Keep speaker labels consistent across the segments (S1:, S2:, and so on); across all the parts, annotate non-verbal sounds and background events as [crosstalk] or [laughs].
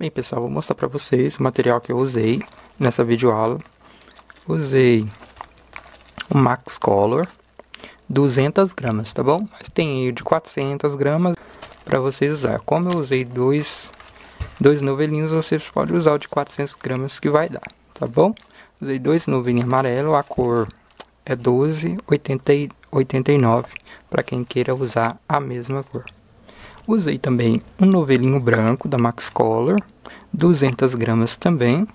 S1: Bem pessoal, vou mostrar para vocês o material que eu usei nessa videoaula. Usei o Max Color 200 gramas, tá bom? Mas tem de 400 gramas para vocês usar. Como eu usei dois, dois novelinhos, vocês podem usar o de 400 gramas que vai dar, tá bom? Usei dois novelinhos amarelo, a cor é 12,89 para quem queira usar a mesma cor. Usei também um novelinho branco da Max Color, 200 gramas também.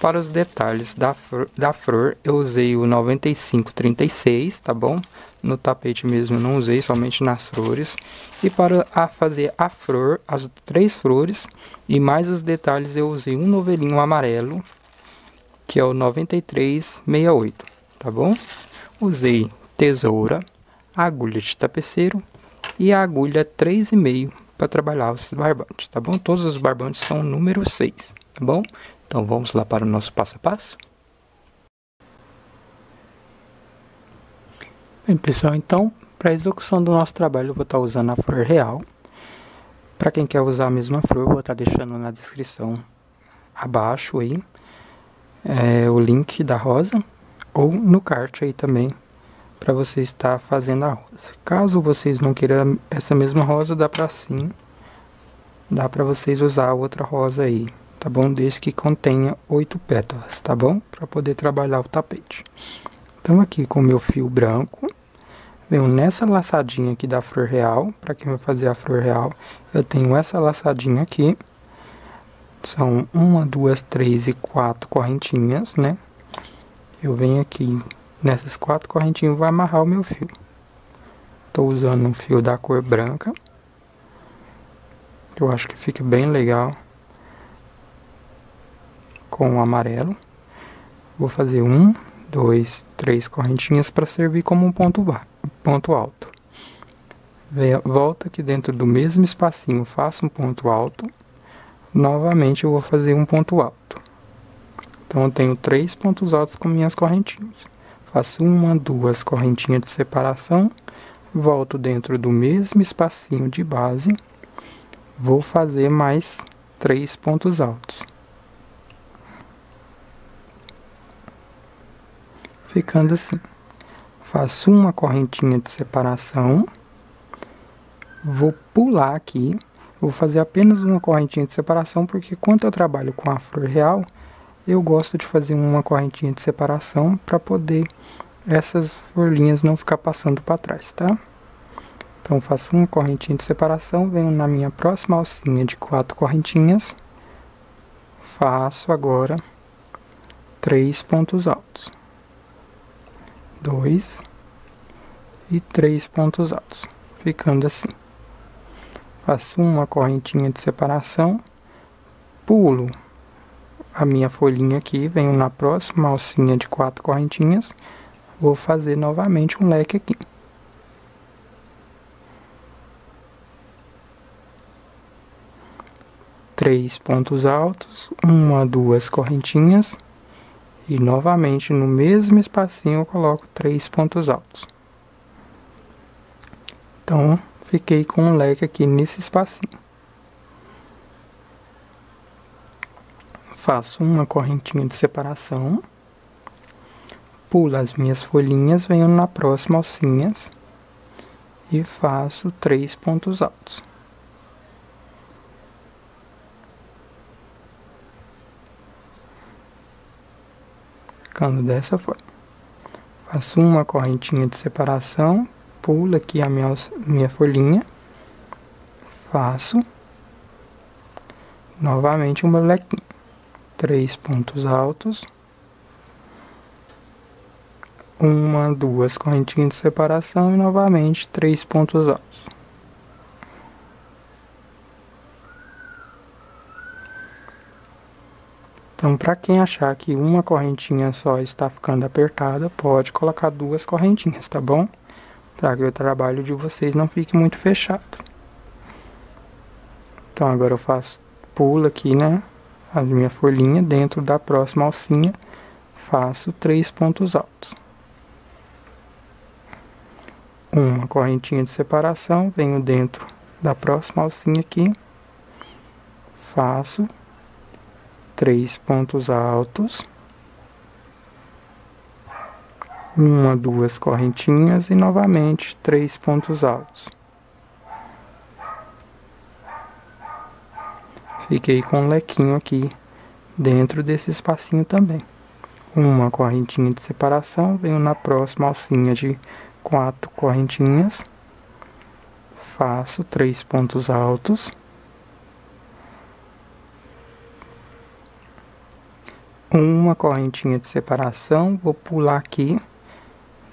S1: Para os detalhes da flor, da flor, eu usei o 9536, tá bom? No tapete mesmo não usei, somente nas flores. E para a fazer a flor, as três flores e mais os detalhes, eu usei um novelinho amarelo, que é o 9368, tá bom? Usei tesoura, agulha de tapeceiro e a agulha 3,5 para trabalhar os barbantes, tá bom? Todos os barbantes são número 6, tá bom? Então vamos lá para o nosso passo a passo. Bem pessoal, então para a execução do nosso trabalho eu vou estar usando a flor real. Para quem quer usar a mesma flor, eu vou estar deixando na descrição abaixo aí é, o link da rosa ou no card aí também para você estar fazendo a rosa. Caso vocês não queiram essa mesma rosa, dá para sim, dá para vocês usar outra rosa aí tá bom? Desde que contenha oito pétalas, tá bom? Para poder trabalhar o tapete. Então aqui com o meu fio branco, venho nessa laçadinha aqui da flor real, para quem vai fazer a flor real, eu tenho essa laçadinha aqui, são uma, duas, três e quatro correntinhas, né? Eu venho aqui nessas quatro correntinhas vou amarrar o meu fio. Estou usando um fio da cor branca, eu acho que fica bem legal com o amarelo. Vou fazer um, dois, três correntinhas para servir como um ponto, ponto alto. Volta aqui dentro do mesmo espacinho, faço um ponto alto. Novamente eu vou fazer um ponto alto. Então eu tenho três pontos altos com minhas correntinhas. Faço uma, duas correntinhas de separação, volto dentro do mesmo espacinho de base, vou fazer mais três pontos altos. ficando assim. Faço uma correntinha de separação, vou pular aqui, vou fazer apenas uma correntinha de separação, porque quando eu trabalho com a flor real, eu gosto de fazer uma correntinha de separação para poder essas folhinhas não ficar passando para trás, tá? Então faço uma correntinha de separação, venho na minha próxima alcinha de quatro correntinhas, faço agora três pontos altos dois e três pontos altos, ficando assim. Faço uma correntinha de separação, pulo a minha folhinha aqui, venho na próxima alcinha de quatro correntinhas, vou fazer novamente um leque aqui. Três pontos altos, uma, duas correntinhas, e novamente no mesmo espacinho eu coloco três pontos altos. Então, fiquei com um leque aqui nesse espacinho. Faço uma correntinha de separação. Pulo as minhas folhinhas, venho na próxima alcinhas e faço três pontos altos. ficando dessa forma. Faço uma correntinha de separação, pulo aqui a minha, minha folhinha, faço novamente um lequinho, três pontos altos, uma, duas correntinhas de separação e novamente três pontos altos. Então, para quem achar que uma correntinha só está ficando apertada, pode colocar duas correntinhas, tá bom? Para que o trabalho de vocês não fique muito fechado. Então, agora eu faço pulo aqui, né? A minha folhinha dentro da próxima alcinha, faço três pontos altos. Uma correntinha de separação, venho dentro da próxima alcinha aqui, faço três pontos altos, uma, duas correntinhas e novamente três pontos altos. Fiquei com um lequinho aqui dentro desse espacinho também. Uma correntinha de separação, venho na próxima alcinha de quatro correntinhas, faço três pontos altos, uma correntinha de separação, vou pular aqui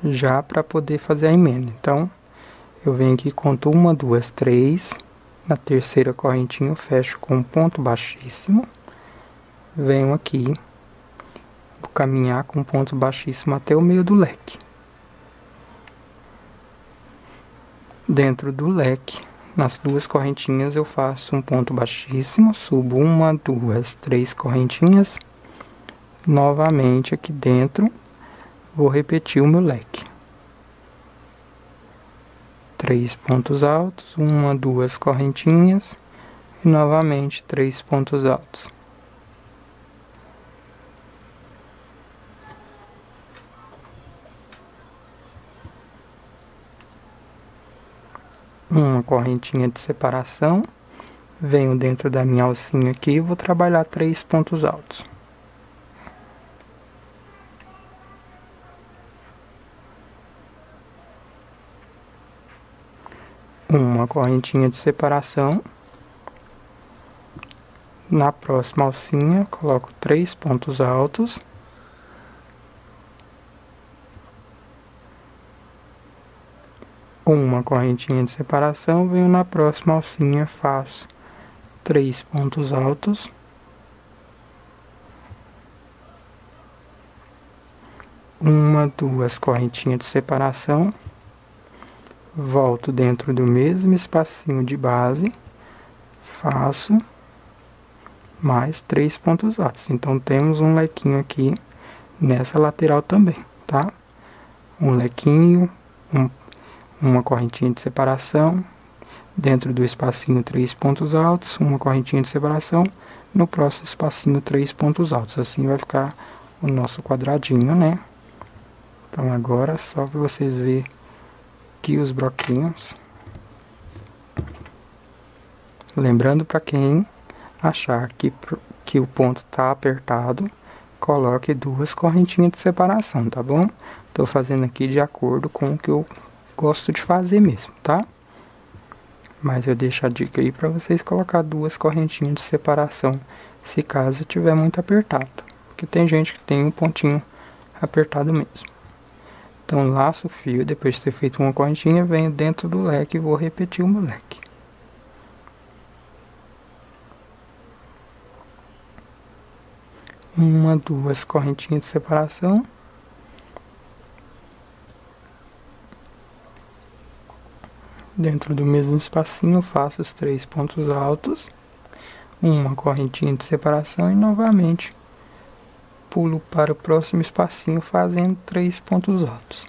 S1: já para poder fazer a emenda. Então, eu venho aqui, conto uma, duas, três, na terceira correntinha eu fecho com um ponto baixíssimo, venho aqui, vou caminhar com um ponto baixíssimo até o meio do leque. Dentro do leque, nas duas correntinhas eu faço um ponto baixíssimo, subo uma, duas, três correntinhas, novamente aqui dentro, vou repetir o meu leque. Três pontos altos, uma, duas correntinhas e novamente três pontos altos. Uma correntinha de separação, venho dentro da minha alcinha aqui e vou trabalhar três pontos altos. Uma correntinha de separação. Na próxima alcinha, coloco três pontos altos. Uma correntinha de separação, venho na próxima alcinha, faço três pontos altos. Uma, duas correntinhas de separação volto dentro do mesmo espacinho de base, faço mais três pontos altos. Então temos um lequinho aqui nessa lateral também, tá? Um lequinho, um, uma correntinha de separação, dentro do espacinho três pontos altos, uma correntinha de separação, no próximo espacinho três pontos altos. Assim vai ficar o nosso quadradinho, né? Então agora só para vocês verem aqui os bloquinhos. Lembrando para quem achar que, que o ponto está apertado, coloque duas correntinhas de separação, tá bom? Estou fazendo aqui de acordo com o que eu gosto de fazer mesmo, tá? Mas eu deixo a dica aí para vocês colocar duas correntinhas de separação, se caso tiver muito apertado. Porque tem gente que tem um pontinho apertado mesmo. Então laço o fio, depois de ter feito uma correntinha, venho dentro do leque e vou repetir o meu leque. Uma, duas correntinhas de separação. Dentro do mesmo espacinho, faço os três pontos altos. Uma correntinha de separação e novamente pulo para o próximo espacinho fazendo três pontos altos.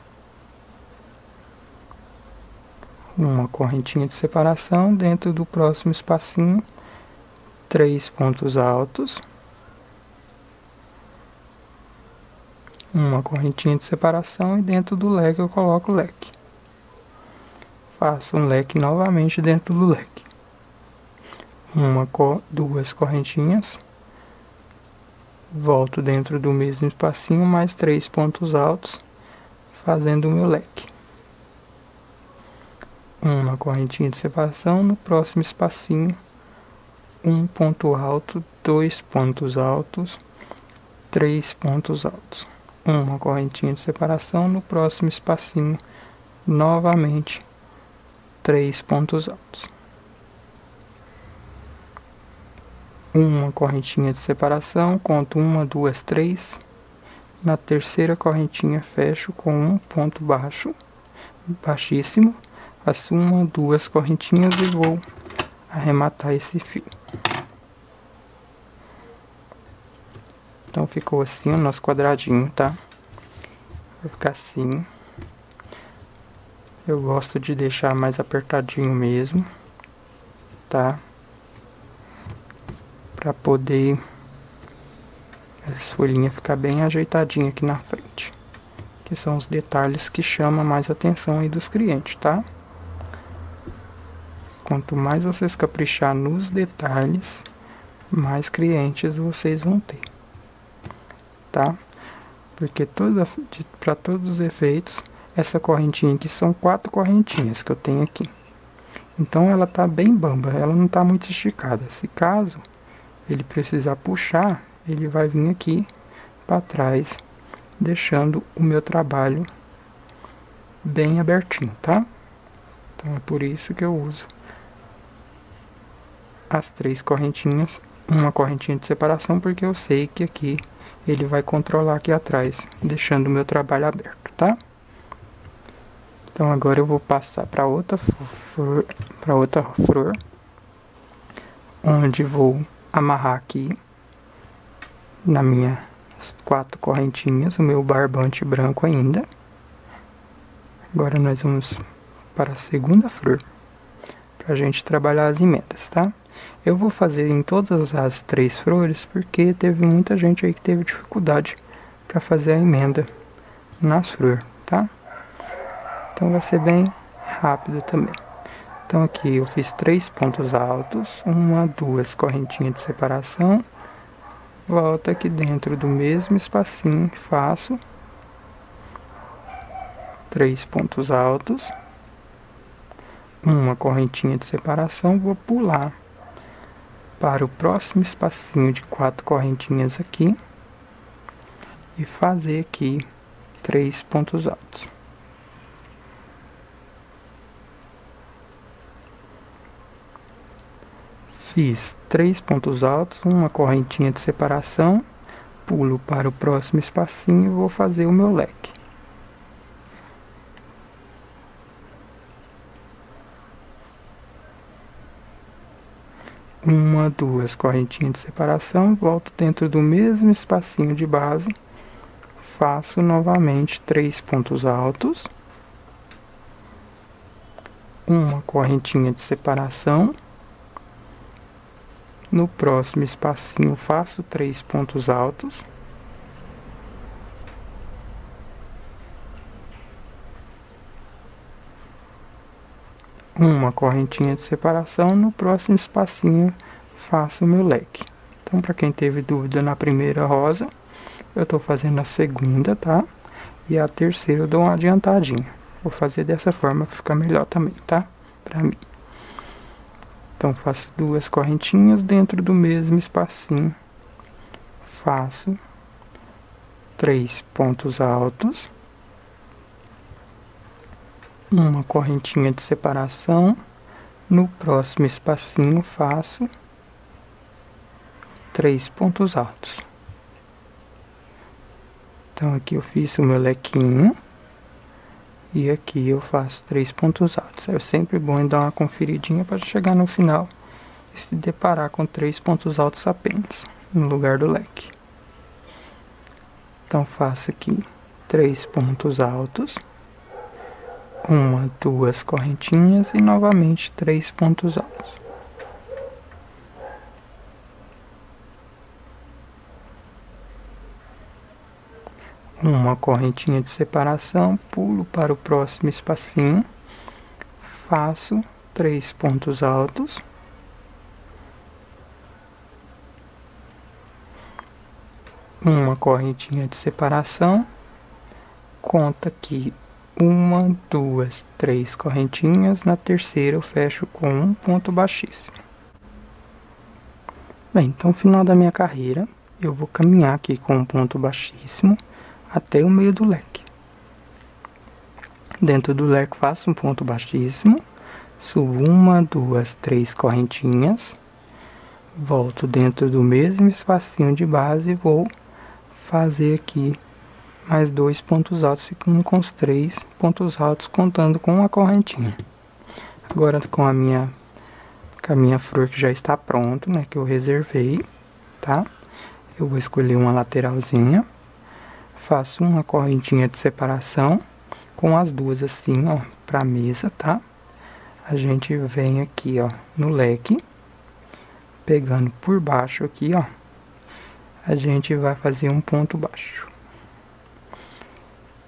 S1: Uma correntinha de separação dentro do próximo espacinho, três pontos altos. Uma correntinha de separação e dentro do leque eu coloco o leque. Faço um leque novamente dentro do leque. Uma, duas correntinhas volto dentro do mesmo espacinho mais três pontos altos fazendo o meu leque. Uma correntinha de separação no próximo espacinho um ponto alto dois pontos altos três pontos altos. Uma correntinha de separação no próximo espacinho novamente três pontos altos uma correntinha de separação, conto uma, duas, três. Na terceira correntinha fecho com um ponto baixo, baixíssimo. Faço uma, duas correntinhas e vou arrematar esse fio. Então ficou assim o nosso quadradinho, tá? Vai ficar assim. Eu gosto de deixar mais apertadinho mesmo, tá? Para poder as folhinhas ficar bem ajeitadinha aqui na frente. Que são os detalhes que chamam mais atenção aí dos clientes, tá? Quanto mais vocês caprichar nos detalhes, mais clientes vocês vão ter, tá? Porque toda para todos os efeitos, essa correntinha aqui são quatro correntinhas que eu tenho aqui. Então ela tá bem bamba, ela não tá muito esticada. Se caso ele precisar puxar, ele vai vir aqui para trás, deixando o meu trabalho bem abertinho, tá? Então é por isso que eu uso as três correntinhas, uma correntinha de separação, porque eu sei que aqui ele vai controlar aqui atrás, deixando o meu trabalho aberto, tá? Então agora eu vou passar para outra para outra flor, onde vou amarrar aqui na minha quatro correntinhas o meu barbante branco ainda. Agora nós vamos para a segunda flor para a gente trabalhar as emendas, tá? Eu vou fazer em todas as três flores porque teve muita gente aí que teve dificuldade para fazer a emenda nas flores, tá? Então vai ser bem rápido também. Então aqui eu fiz três pontos altos, uma, duas correntinhas de separação, volta aqui dentro do mesmo espacinho, faço três pontos altos, uma correntinha de separação, vou pular para o próximo espacinho de quatro correntinhas aqui e fazer aqui três pontos altos. Fiz três pontos altos, uma correntinha de separação, pulo para o próximo espacinho e vou fazer o meu leque. uma, duas correntinhas de separação, volto dentro do mesmo espacinho de base, faço novamente três pontos altos, uma correntinha de separação, no próximo espacinho faço três pontos altos, uma correntinha de separação, no próximo espacinho faço o meu leque. Então, para quem teve dúvida na primeira rosa, eu estou fazendo a segunda, tá? E a terceira eu dou uma adiantadinha. Vou fazer dessa forma ficar melhor também, tá? Para mim. Então, faço duas correntinhas dentro do mesmo espacinho. Faço três pontos altos uma correntinha de separação. No próximo espacinho faço três pontos altos. Então aqui eu fiz o meu lequinho e aqui eu faço três pontos altos. É sempre bom dar uma conferidinha para chegar no final e se deparar com três pontos altos apenas no lugar do leque. Então faço aqui três pontos altos uma, duas correntinhas e novamente três pontos altos. Uma correntinha de separação, pulo para o próximo espacinho, faço três pontos altos. Uma correntinha de separação, conta aqui uma, duas, três correntinhas. Na terceira eu fecho com um ponto baixíssimo. Bem, então final da minha carreira, eu vou caminhar aqui com um ponto baixíssimo até o meio do leque. Dentro do leque faço um ponto baixíssimo, subo uma, duas, três correntinhas, volto dentro do mesmo espacinho de base e vou fazer aqui mais dois pontos altos, ficando com os três pontos altos, contando com uma correntinha. Agora com a minha, com a minha flor que já está pronto, né, que eu reservei, tá? Eu vou escolher uma lateralzinha, faço uma correntinha de separação, com as duas assim, ó, pra mesa, tá? A gente vem aqui, ó, no leque, pegando por baixo aqui, ó, a gente vai fazer um ponto baixo.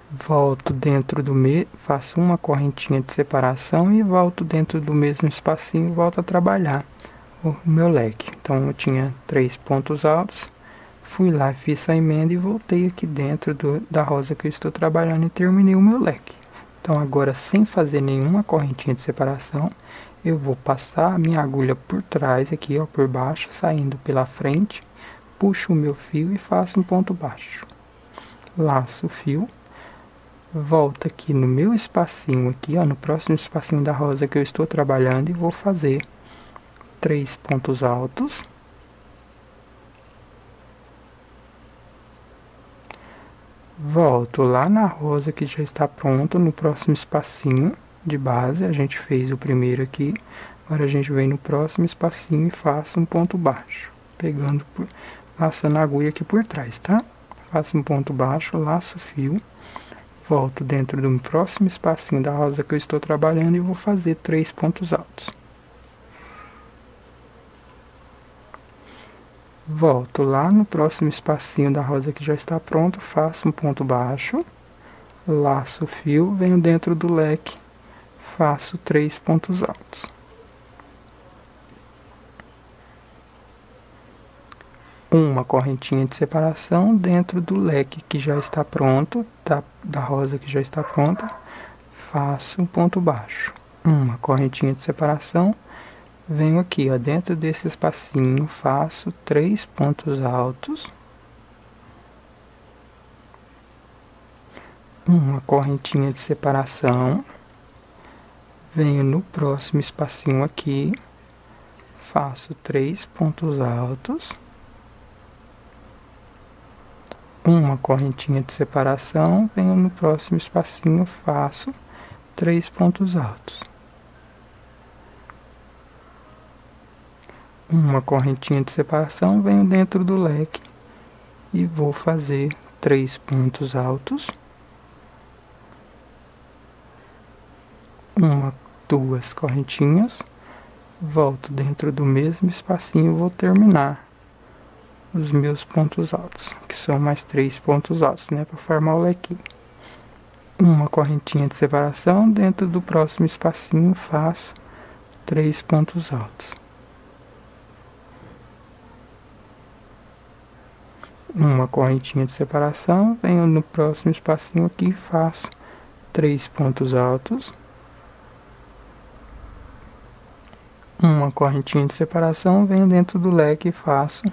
S1: Volto dentro do me, faço uma correntinha de separação e volto dentro do mesmo espacinho volto a trabalhar o meu leque. Então eu tinha três pontos altos, fui lá, fiz a emenda e voltei aqui dentro do, da rosa que eu estou trabalhando e terminei o meu leque. Então agora sem fazer nenhuma correntinha de separação, eu vou passar a minha agulha por trás aqui, ó, por baixo, saindo pela frente, puxo o meu fio e faço um ponto baixo. Laço o fio, volto aqui no meu espacinho aqui, ó, no próximo espacinho da rosa que eu estou trabalhando e vou fazer três pontos altos. Volto lá na rosa que já está pronto, no próximo espacinho de base, a gente fez o primeiro aqui, agora a gente vem no próximo espacinho e faço um ponto baixo, pegando, por, laçando a agulha aqui por trás, tá? Faço um ponto baixo, laço o fio, volto dentro do próximo espacinho da rosa que eu estou trabalhando e vou fazer três pontos altos. Volto lá no próximo espacinho da rosa que já está pronto, faço um ponto baixo, laço o fio, venho dentro do leque faço três pontos altos. Uma correntinha de separação dentro do leque que já está pronto, da, da rosa que já está pronta, faço um ponto baixo. Uma correntinha de separação, venho aqui, ó, dentro desse espacinho, faço três pontos altos. Uma correntinha de separação, venho no próximo espacinho aqui, faço três pontos altos, uma correntinha de separação, venho no próximo espacinho, faço três pontos altos. Uma correntinha de separação, venho dentro do leque e vou fazer três pontos altos. Uma duas correntinhas, volto dentro do mesmo espacinho, vou terminar os meus pontos altos, que são mais três pontos altos, né, para formar o lequinho. Uma correntinha de separação, dentro do próximo espacinho faço três pontos altos. Uma correntinha de separação, venho no próximo espacinho aqui e faço três pontos altos. uma correntinha de separação, venho dentro do leque e faço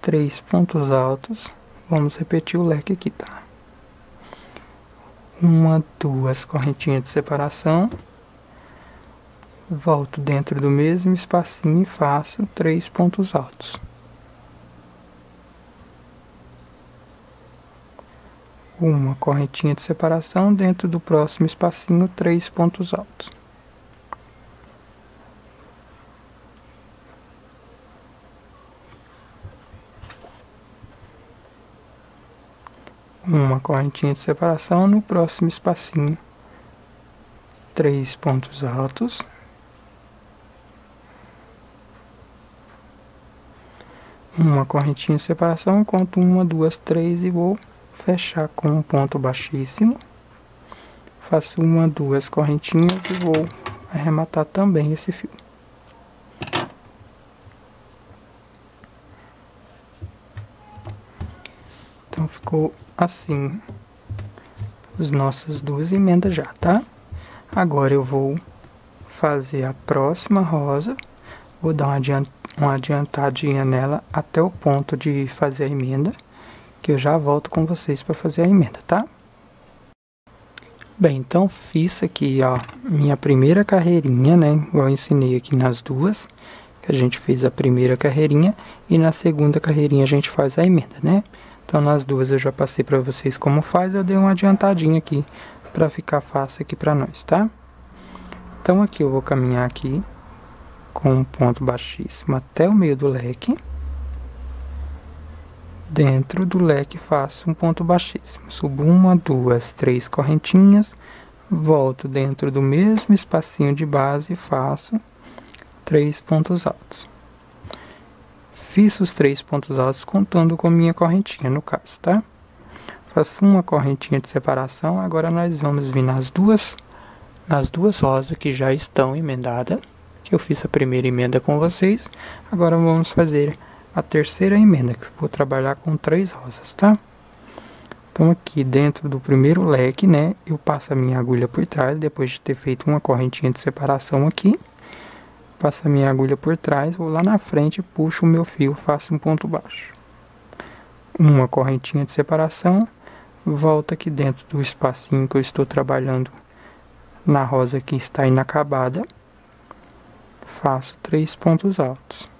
S1: três pontos altos. Vamos repetir o leque aqui, tá? Uma, duas correntinhas de separação. Volto dentro do mesmo espacinho e faço três pontos altos. Uma correntinha de separação dentro do próximo espacinho, três pontos altos. uma correntinha de separação no próximo espacinho, três pontos altos, uma correntinha de separação, conto uma, duas, três e vou fechar com um ponto baixíssimo, faço uma, duas correntinhas e vou arrematar também esse fio. Então ficou assim as nossas duas emendas já, tá? Agora eu vou fazer a próxima rosa, vou dar uma, adiantadinha nela até o ponto de fazer a emenda, que eu já volto com vocês para fazer a emenda, tá? Bem, então fiz aqui, ó, minha primeira carreirinha, né? Igual eu ensinei aqui nas duas, que a gente fez a primeira carreirinha e na segunda carreirinha a gente faz a emenda, né? Então nas duas eu já passei para vocês como faz, eu dei uma adiantadinha aqui para ficar fácil aqui para nós, tá? Então aqui eu vou caminhar aqui com um ponto baixíssimo até o meio do leque. Dentro do leque faço um ponto baixíssimo. Subo uma, duas, três correntinhas, volto dentro do mesmo espacinho de base e faço três pontos altos. fiz os três pontos altos contando com minha correntinha no caso, tá? Faço uma correntinha de separação, agora nós vamos vir nas duas, nas duas rosas que já estão emendadas, que eu fiz a primeira emenda com vocês, agora vamos fazer a terceira emenda, que vou trabalhar com três rosas, tá? Então aqui dentro do primeiro leque, né, eu passo a minha agulha por trás, depois de ter feito uma correntinha de separação aqui. Passo a minha agulha por trás, vou lá na frente, puxo o meu fio, faço um ponto baixo. Uma correntinha de separação, volto aqui dentro do espacinho que eu estou trabalhando na rosa que está inacabada. Faço três pontos altos.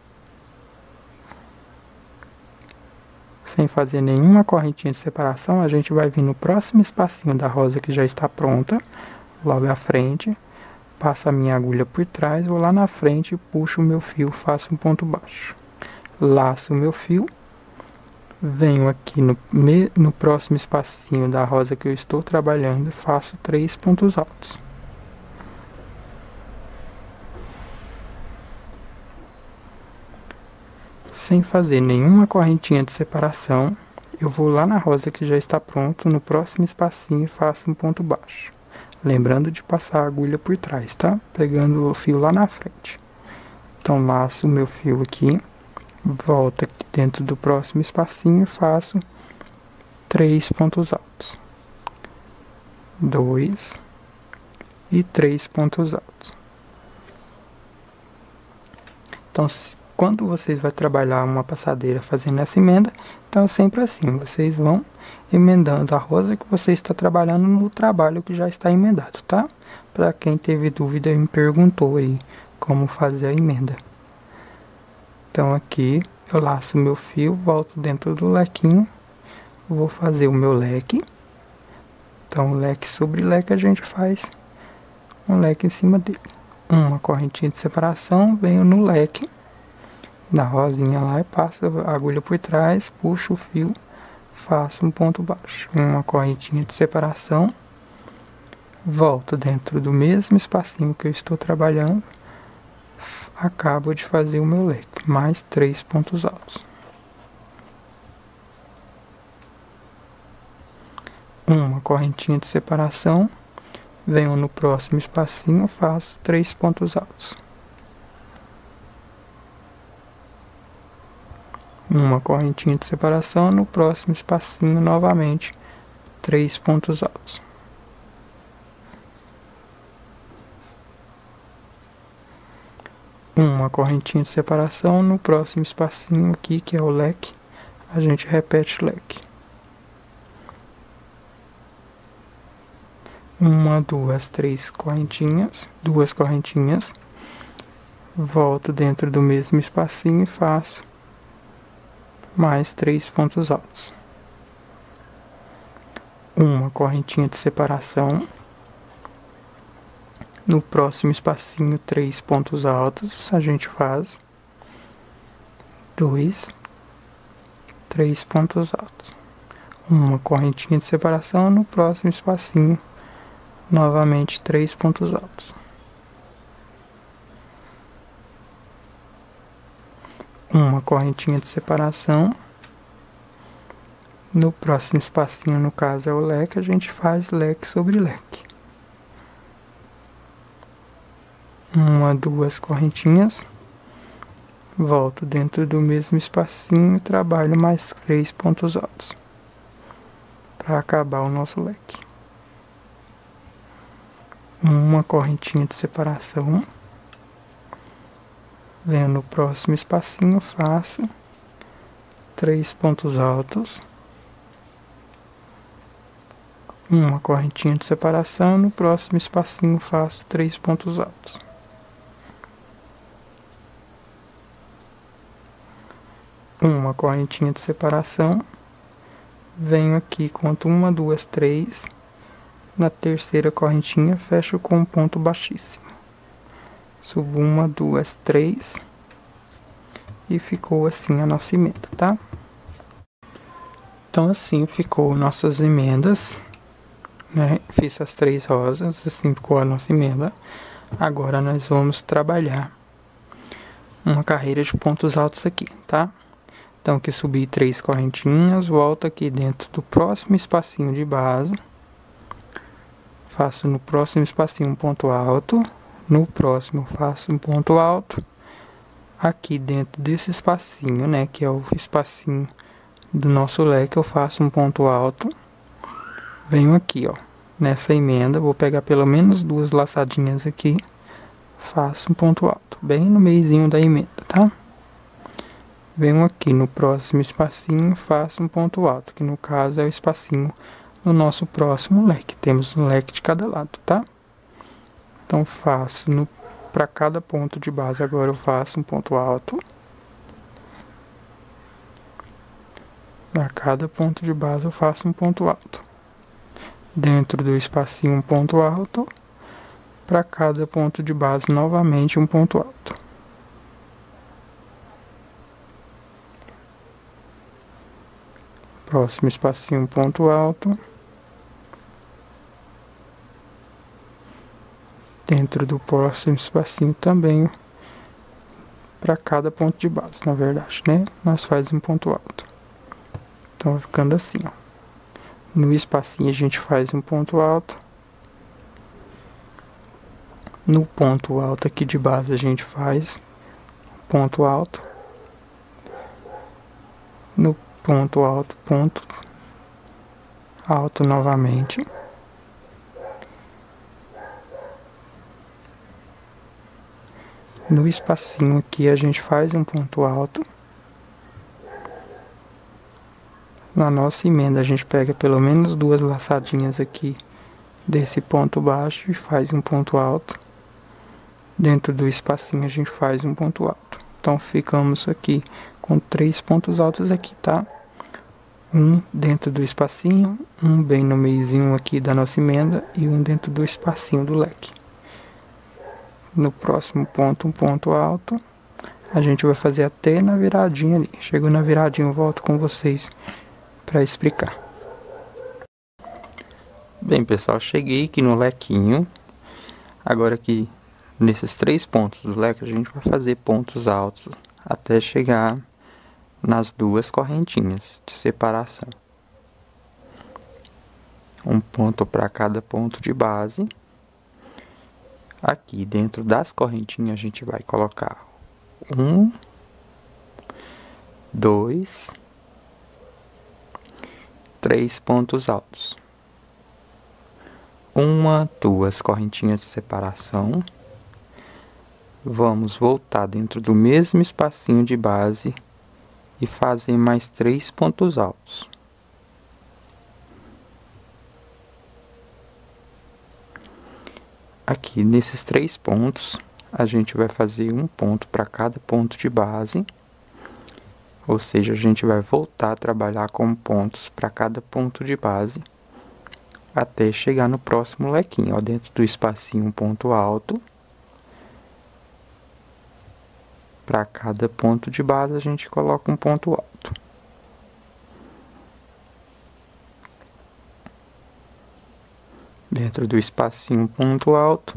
S1: Sem fazer nenhuma correntinha de separação, a gente vai vir no próximo espacinho da rosa que já está pronta, logo à frente, passo a minha agulha por trás, vou lá na frente, puxo o meu fio, faço um ponto baixo. Laço o meu fio, venho aqui no, no próximo espacinho da rosa que eu estou trabalhando, faço três pontos altos. Sem fazer nenhuma correntinha de separação, eu vou lá na rosa que já está pronto, no próximo espacinho e faço um ponto baixo. Lembrando de passar a agulha por trás, tá? Pegando o fio lá na frente. Então, laço o meu fio aqui, volto aqui dentro do próximo espacinho e faço três pontos altos. Dois e três pontos altos. Então, quando vocês vão trabalhar uma passadeira fazendo essa emenda, então é sempre assim, vocês vão emendando a rosa que você está trabalhando no trabalho que já está emendado, tá? Para quem teve dúvida e me perguntou aí como fazer a emenda. Então aqui eu laço meu fio, volto dentro do lequinho, vou fazer o meu leque. Então leque sobre leque a gente faz um leque em cima dele. Uma correntinha de separação, venho no leque da rosinha lá e passo a agulha por trás, puxo o fio, faço um ponto baixo, uma correntinha de separação, volto dentro do mesmo espacinho que eu estou trabalhando, acabo de fazer o meu leque, mais três pontos altos. Uma correntinha de separação, venho no próximo espacinho, faço três pontos altos. Uma correntinha de separação, no próximo espacinho novamente três pontos altos. Uma correntinha de separação, no próximo espacinho aqui, que é o leque, a gente repete leque. Uma, duas, três correntinhas, duas correntinhas. Volto dentro do mesmo espacinho e faço mais três pontos altos. Uma correntinha de separação. No próximo espacinho, três pontos altos, a gente faz dois, três pontos altos. Uma correntinha de separação, no próximo espacinho, novamente três pontos altos. Uma correntinha de separação. No próximo espacinho, no caso é o leque, a gente faz leque sobre leque. Uma, duas correntinhas. Volto dentro do mesmo espacinho e trabalho mais três pontos altos. Para acabar o nosso leque. Uma correntinha de separação. Venho no próximo espacinho, faço três pontos altos, uma correntinha de separação, no próximo espacinho faço três pontos altos. Uma correntinha de separação, venho aqui, conto uma, duas, três, na terceira correntinha fecho com um ponto baixíssimo. Subo uma, duas, três. E ficou assim a nossa emenda, tá? Então assim ficou nossas emendas. Né? Fiz as três rosas, assim ficou a nossa emenda. Agora nós vamos trabalhar uma carreira de pontos altos aqui, tá? Então, que subir três correntinhas, volto aqui dentro do próximo espacinho de base. Faço no próximo espacinho um ponto alto. No próximo, faço um ponto alto. Aqui dentro desse espacinho, né, que é o espacinho do nosso leque, eu faço um ponto alto. Venho aqui, ó, nessa emenda, vou pegar pelo menos duas laçadinhas aqui. Faço um ponto alto, bem no meizinho da emenda, tá? venho aqui no próximo espacinho, faço um ponto alto, que no caso é o espacinho do nosso próximo leque. Temos um leque de cada lado, tá? Então faço no para cada ponto de base agora eu faço um ponto alto. Para cada ponto de base eu faço um ponto alto. Dentro do espacinho um ponto alto. Para cada ponto de base novamente um ponto alto. Próximo espacinho, ponto alto. Dentro do próximo espacinho também, para cada ponto de base, na verdade, né? Nós faz um ponto alto. Então vai ficando assim, ó. No espacinho a gente faz um ponto alto. No ponto alto aqui de base a gente faz ponto alto. No ponto alto, ponto alto novamente. No espacinho aqui a gente faz um ponto alto. Na nossa emenda a gente pega pelo menos duas laçadinhas aqui desse ponto baixo e faz um ponto alto. Dentro do espacinho a gente faz um ponto alto. Então ficamos aqui com três pontos altos aqui, tá? um dentro do espacinho, um bem no meiozinho aqui da nossa emenda e um dentro do espacinho do leque. No próximo ponto, um ponto alto, a gente vai fazer até na viradinha ali. Chegou na viradinha, eu volto com vocês para explicar. Bem, pessoal, cheguei aqui no lequinho. Agora aqui, nesses três pontos do leque, a gente vai fazer pontos altos até chegar nas duas correntinhas de separação. Um ponto para cada ponto de base. Aqui dentro das correntinhas a gente vai colocar um, dois, três pontos altos. Uma, duas correntinhas de separação. Vamos voltar dentro do mesmo espacinho de base e fazer mais três pontos altos. Aqui nesses três pontos, a gente vai fazer um ponto para cada ponto de base, ou seja, a gente vai voltar a trabalhar com pontos para cada ponto de base, até chegar no próximo lequinho, ó, dentro do espacinho um ponto alto, Para cada ponto de base, a gente coloca um ponto alto. Dentro do espacinho ponto alto,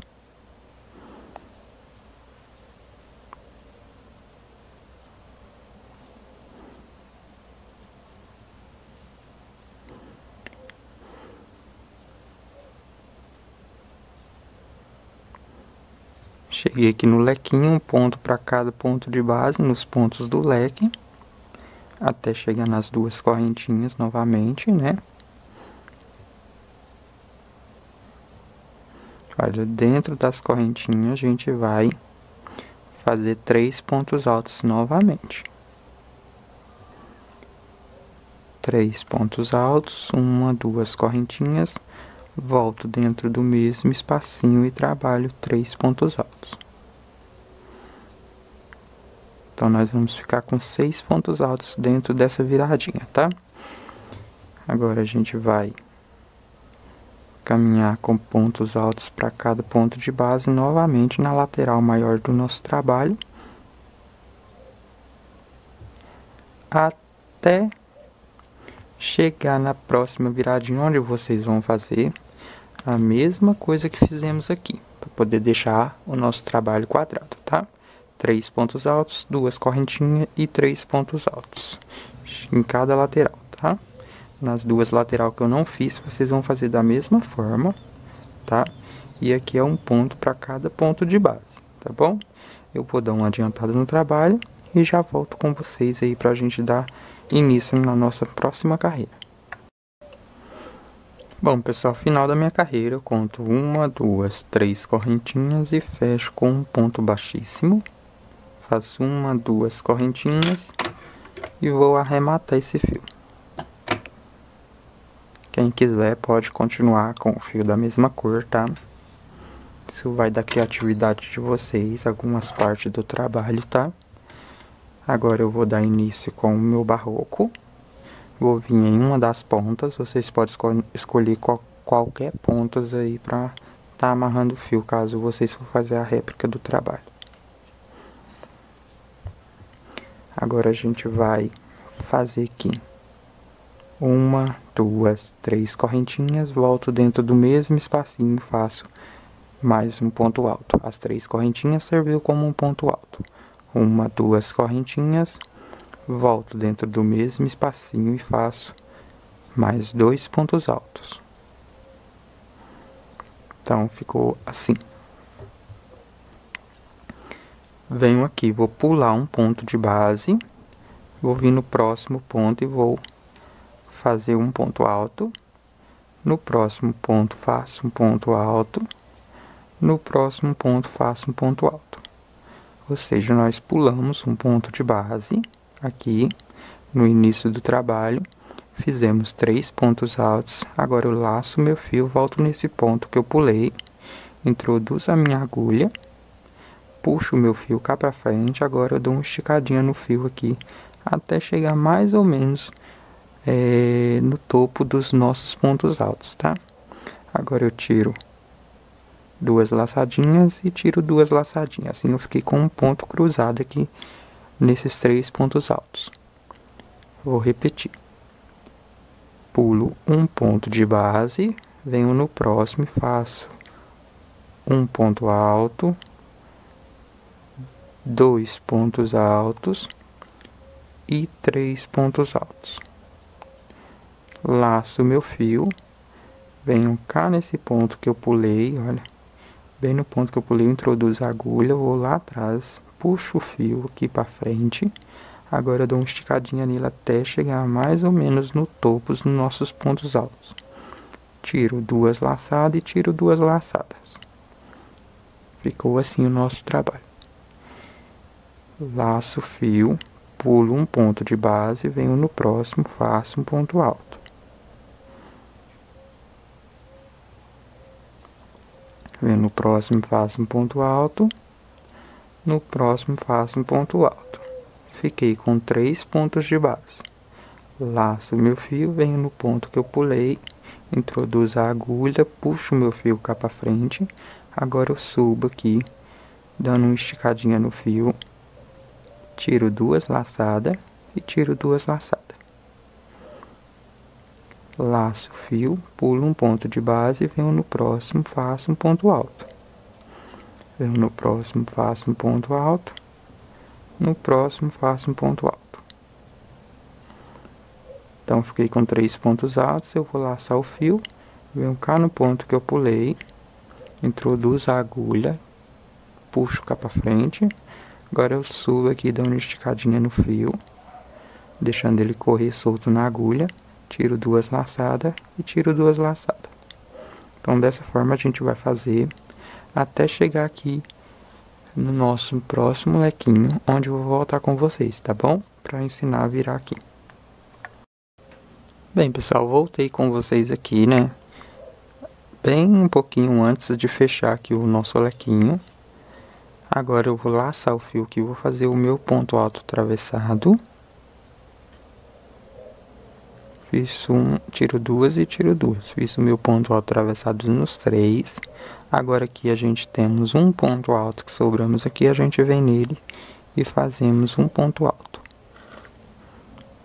S1: Cheguei aqui no lequinho, um ponto para cada ponto de base, nos pontos do leque, até chegar nas duas correntinhas novamente, né? Olha, dentro das correntinhas a gente vai fazer três pontos altos novamente. Três pontos altos, uma, duas correntinhas, volto dentro do mesmo espacinho e trabalho três pontos altos. Então, nós vamos ficar com seis pontos altos dentro dessa viradinha, tá? Agora, a gente vai caminhar com pontos altos para cada ponto de base novamente na lateral maior do nosso trabalho. Até chegar na próxima viradinha, onde vocês vão fazer a mesma coisa que fizemos aqui, para poder deixar o nosso trabalho quadrado, tá? três pontos altos, duas correntinhas e três pontos altos em cada lateral, tá? Nas duas lateral que eu não fiz, vocês vão fazer da mesma forma, tá? E aqui é um ponto para cada ponto de base, tá bom? Eu vou dar uma adiantada no trabalho e já volto com vocês aí para a gente dar início na nossa próxima carreira. Bom, pessoal, final da minha carreira, eu conto uma, duas, três correntinhas e fecho com um ponto baixíssimo. Faço uma, duas correntinhas e vou arrematar esse fio. Quem quiser pode continuar com o fio da mesma cor, tá? Isso vai da criatividade de vocês, algumas partes do trabalho, tá? Agora eu vou dar início com o meu barroco. Vou vir em uma das pontas, vocês podem escol escolher qual, qualquer pontas aí estar tá amarrando o fio, caso vocês for fazer a réplica do trabalho. Agora a gente vai fazer aqui uma, duas, três correntinhas, volto dentro do mesmo espacinho faço mais um ponto alto. As três correntinhas serviu como um ponto alto. Uma, duas correntinhas, volto dentro do mesmo espacinho e faço mais dois pontos altos. Então ficou assim. Venho aqui, vou pular um ponto de base, vou vir no próximo ponto e vou fazer um ponto alto. No próximo ponto faço um ponto alto. No próximo ponto faço um ponto alto. Ou seja, nós pulamos um ponto de base aqui no início do trabalho, fizemos três pontos altos, agora eu laço meu fio, volto nesse ponto que eu pulei, introduzo a minha agulha, puxo o meu fio cá para frente, agora eu dou uma esticadinha no fio aqui, até chegar mais ou menos é, no topo dos nossos pontos altos, tá? Agora eu tiro duas laçadinhas e tiro duas laçadinhas, assim eu fiquei com um ponto cruzado aqui nesses três pontos altos. Vou repetir. Pulo um ponto de base, venho no próximo e faço um ponto alto, dois pontos altos e três pontos altos. Laço meu fio, venho cá nesse ponto que eu pulei, olha, bem no ponto que eu pulei, introduzo a agulha, vou lá atrás, puxo o fio aqui para frente. Agora eu dou uma esticadinha nele até chegar mais ou menos no topo dos nossos pontos altos. Tiro duas laçadas e tiro duas laçadas. Ficou assim o nosso trabalho. Laço fio, pulo um ponto de base, venho no próximo, faço um ponto alto. No próximo, faço um ponto alto no próximo faço um ponto alto. Fiquei com três pontos de base. Laço meu fio, venho no ponto que eu pulei, introduzo a agulha, puxo meu fio cá para frente. Agora eu subo aqui, dando uma esticadinha no fio, tiro duas laçadas e tiro duas laçadas. Laço o fio, pulo um ponto de base, venho no próximo, faço um ponto alto. Eu no próximo faço um ponto alto. No próximo faço um ponto alto. Então, fiquei com três pontos altos. Eu vou laçar o fio. Venho cá no ponto que eu pulei. Introduzo a agulha. Puxo cá para frente. Agora eu subo aqui, dando uma esticadinha no fio. Deixando ele correr solto na agulha. Tiro duas laçadas e tiro duas laçadas. Então, dessa forma, a gente vai fazer até chegar aqui no nosso próximo lequinho, onde eu vou voltar com vocês, tá bom? Para ensinar a virar aqui. Bem, pessoal, voltei com vocês aqui, né? Bem um pouquinho antes de fechar aqui o nosso lequinho. Agora eu vou laçar o fio aqui, vou fazer o meu ponto alto atravessado. Fiz um, tiro duas e tiro duas. Fiz o meu ponto alto atravessado nos três. Agora aqui a gente temos um ponto alto que sobramos aqui, a gente vem nele e fazemos um ponto alto.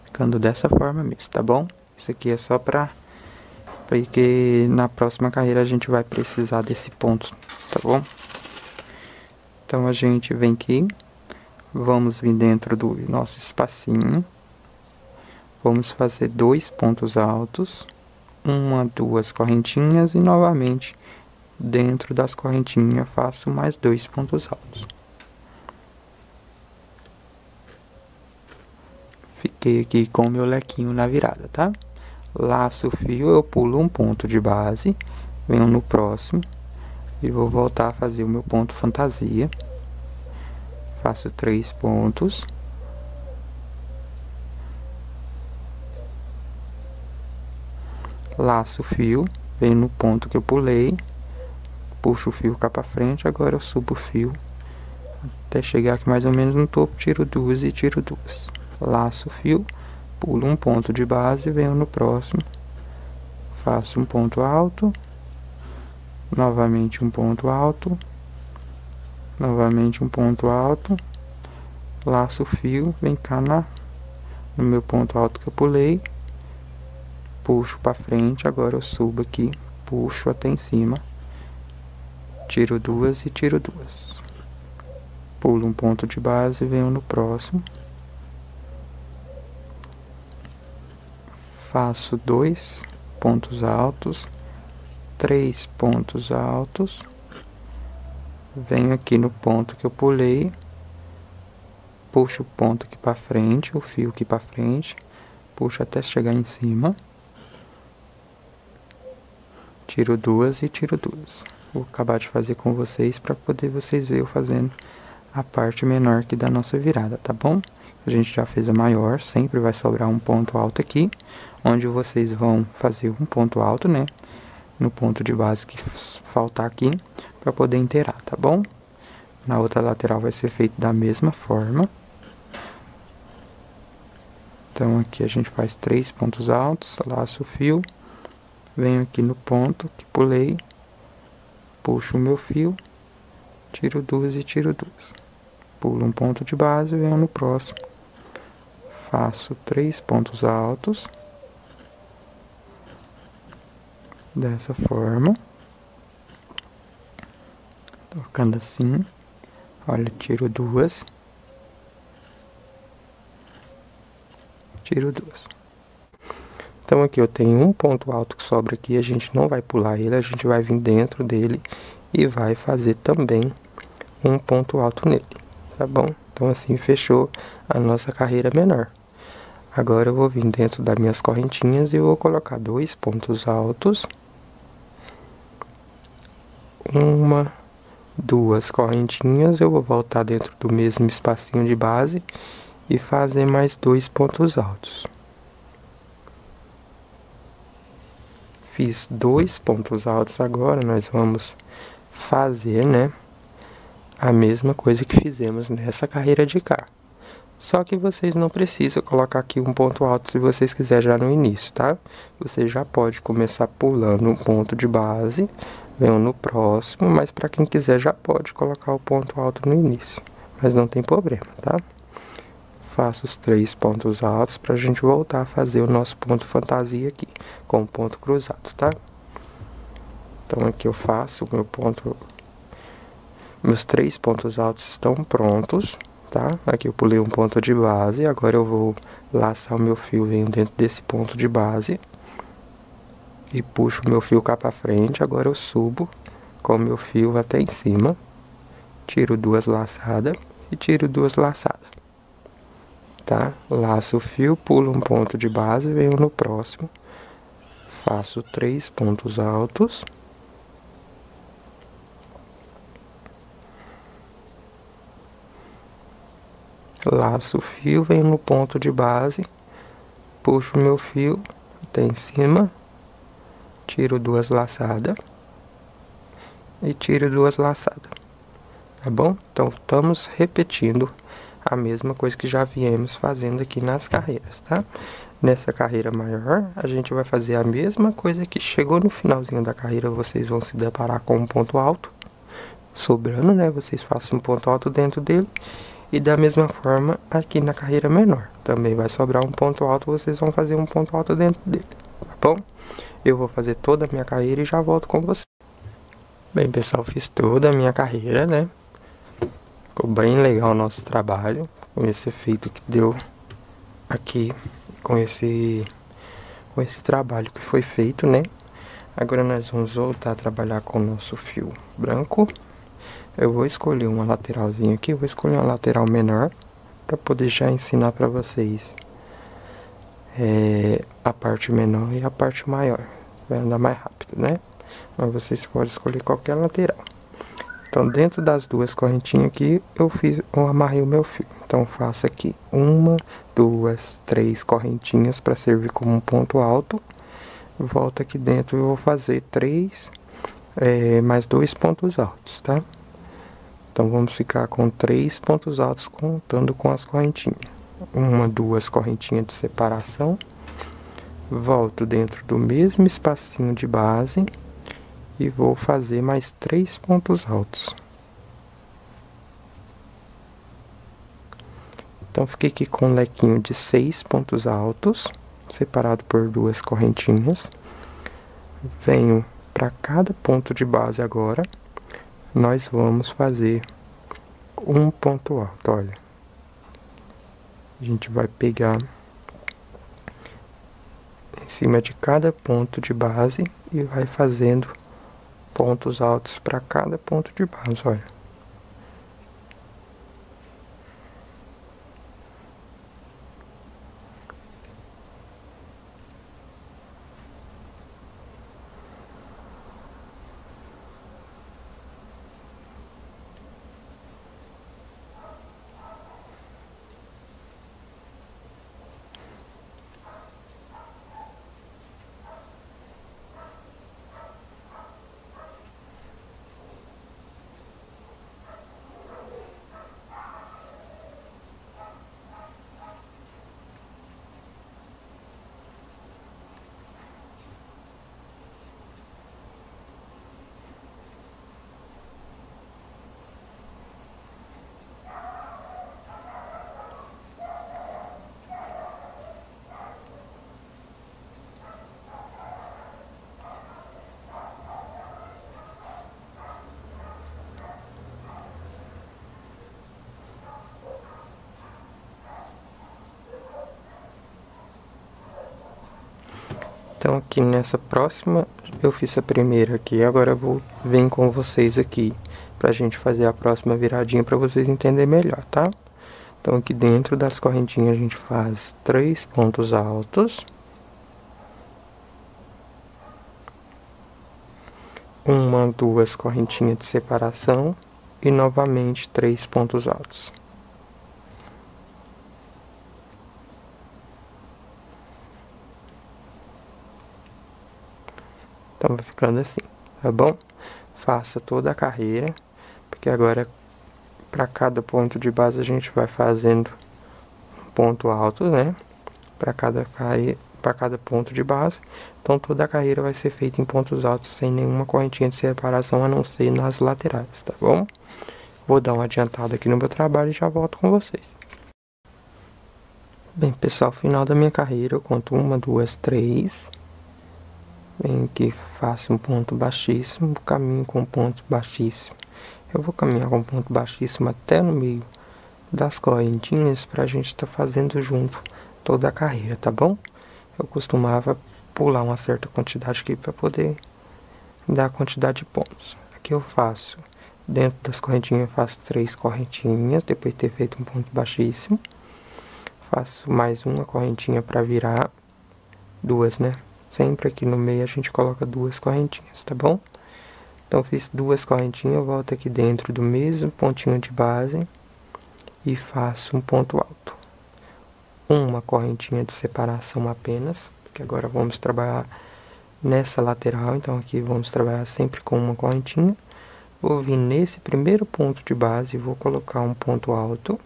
S1: Ficando dessa forma mesmo, tá bom? Isso aqui é só pra... Porque na próxima carreira a gente vai precisar desse ponto, tá bom? Então a gente vem aqui, vamos vir dentro do nosso espacinho, vamos fazer dois pontos altos, uma, duas correntinhas e novamente dentro das correntinhas faço mais dois pontos altos. Fiquei aqui com o meu lequinho na virada, tá? Laço o fio, eu pulo um ponto de base, venho no próximo e vou voltar a fazer o meu ponto fantasia. Faço três pontos. Laço o fio, venho no ponto que eu pulei, puxo o fio cá para frente, agora eu subo o fio até chegar aqui mais ou menos no topo, tiro duas e tiro duas. Laço o fio, pulo um ponto de base, venho no próximo, faço um ponto alto, novamente um ponto alto, novamente um ponto alto, laço o fio, vem cá na, no meu ponto alto que eu pulei, puxo para frente, agora eu subo aqui, puxo até em cima, tiro duas e tiro duas. Pulo um ponto de base, venho no próximo. faço dois pontos altos, três pontos altos, venho aqui no ponto que eu pulei, puxo o ponto aqui para frente, o fio aqui para frente, puxo até chegar em cima, tiro duas e tiro duas. Vou acabar de fazer com vocês para poder vocês verem eu fazendo a parte menor aqui da nossa virada, tá bom? A gente já fez a maior, sempre vai sobrar um ponto alto aqui onde vocês vão fazer um ponto alto, né? No ponto de base que faltar aqui, para poder inteirar, tá bom? Na outra lateral vai ser feito da mesma forma. Então aqui a gente faz três pontos altos, laço o fio, venho aqui no ponto que pulei, puxo o meu fio, tiro duas e tiro duas. Pulo um ponto de base, venho no próximo. Faço três pontos altos dessa forma, tocando assim. Olha, tiro duas, tiro duas. Então aqui eu tenho um ponto alto que sobra aqui, a gente não vai pular ele, a gente vai vir dentro dele e vai fazer também um ponto alto nele, tá bom? Então assim fechou a nossa carreira menor. Agora eu vou vir dentro das minhas correntinhas e vou colocar dois pontos altos uma, duas correntinhas, eu vou voltar dentro do mesmo espacinho de base e fazer mais dois pontos altos. Fiz dois pontos altos agora, nós vamos fazer, né, a mesma coisa que fizemos nessa carreira de cá. Só que vocês não precisam colocar aqui um ponto alto se vocês quiserem já no início, tá? Você já pode começar pulando um ponto de base, venho no próximo, mas para quem quiser já pode colocar o ponto alto no início, mas não tem problema, tá? Faço os três pontos altos para a gente voltar a fazer o nosso ponto fantasia aqui, com o ponto cruzado, tá? Então aqui eu faço o meu ponto, meus três pontos altos estão prontos, tá? Aqui eu pulei um ponto de base, agora eu vou laçar o meu fio, venho dentro desse ponto de base e puxo o meu fio cá para frente. Agora eu subo com o meu fio até em cima, tiro duas laçadas e tiro duas laçadas. Tá? Laço o fio, pulo um ponto de base, venho no próximo, faço três pontos altos. Laço o fio, venho no ponto de base, puxo meu fio até em cima, tiro duas laçadas e tiro duas laçadas, tá bom? Então, estamos repetindo a mesma coisa que já viemos fazendo aqui nas carreiras, tá? Nessa carreira maior, a gente vai fazer a mesma coisa que chegou no finalzinho da carreira, vocês vão se deparar com um ponto alto, sobrando, né? Vocês façam um ponto alto dentro dele e da mesma forma aqui na carreira menor, também vai sobrar um ponto alto, vocês vão fazer um ponto alto dentro dele, tá bom? Eu vou fazer toda a minha carreira e já volto com você. Bem, pessoal, fiz toda a minha carreira, né? Ficou bem legal o nosso trabalho com esse efeito que deu aqui com esse com esse trabalho que foi feito, né? Agora nós vamos voltar a trabalhar com o nosso fio branco. Eu vou escolher uma lateralzinha aqui, vou escolher uma lateral menor para poder já ensinar para vocês é, a parte menor e a parte maior. Vai andar mais rápido, né? Mas vocês podem escolher qualquer lateral. Então, dentro das duas correntinhas aqui, eu fiz, eu amarrei o meu fio. Então, faço aqui uma, duas, três correntinhas para servir como um ponto alto. Volto aqui dentro e vou fazer três, é, mais dois pontos altos, tá? Então, vamos ficar com três pontos altos contando com as correntinhas. Uma, duas correntinhas de separação. Volto dentro do mesmo espacinho de base e vou fazer mais três pontos altos. Então, fiquei aqui com um lequinho de seis pontos altos, separado por duas correntinhas. Venho para cada ponto de base agora, nós vamos fazer um ponto alto, olha. A gente vai pegar em cima de cada ponto de base e vai fazendo pontos altos para cada ponto de base, olha. Aqui nessa próxima, eu fiz a primeira aqui, agora vou vir com vocês aqui pra gente fazer a próxima viradinha para vocês entenderem melhor, tá? Então aqui dentro das correntinhas a gente faz três pontos altos. Uma, duas correntinhas de separação e novamente três pontos altos. Vai ficando assim, tá bom? Faça toda a carreira, porque agora para cada ponto de base a gente vai fazendo um ponto alto, né? Para cada para cada ponto de base. Então toda a carreira vai ser feita em pontos altos sem nenhuma correntinha de separação a não ser nas laterais, tá bom? Vou dar uma adiantada aqui no meu trabalho e já volto com vocês. Bem, pessoal, final da minha carreira eu conto uma, duas, três Venho aqui, faço um ponto baixíssimo, caminho com ponto baixíssimo. Eu vou caminhar com ponto baixíssimo até no meio das correntinhas para a gente estar tá fazendo junto toda a carreira, tá bom? Eu costumava pular uma certa quantidade aqui para poder dar a quantidade de pontos. Aqui eu faço, dentro das correntinhas, faço três correntinhas, depois de ter feito um ponto baixíssimo. Faço mais uma correntinha para virar, duas, né? Sempre aqui no meio a gente coloca duas correntinhas, tá bom? Então fiz duas correntinhas, volto aqui dentro do mesmo pontinho de base e faço um ponto alto. Uma correntinha de separação apenas, porque agora vamos trabalhar nessa lateral, então aqui vamos trabalhar sempre com uma correntinha. Vou vir nesse primeiro ponto de base vou colocar um ponto alto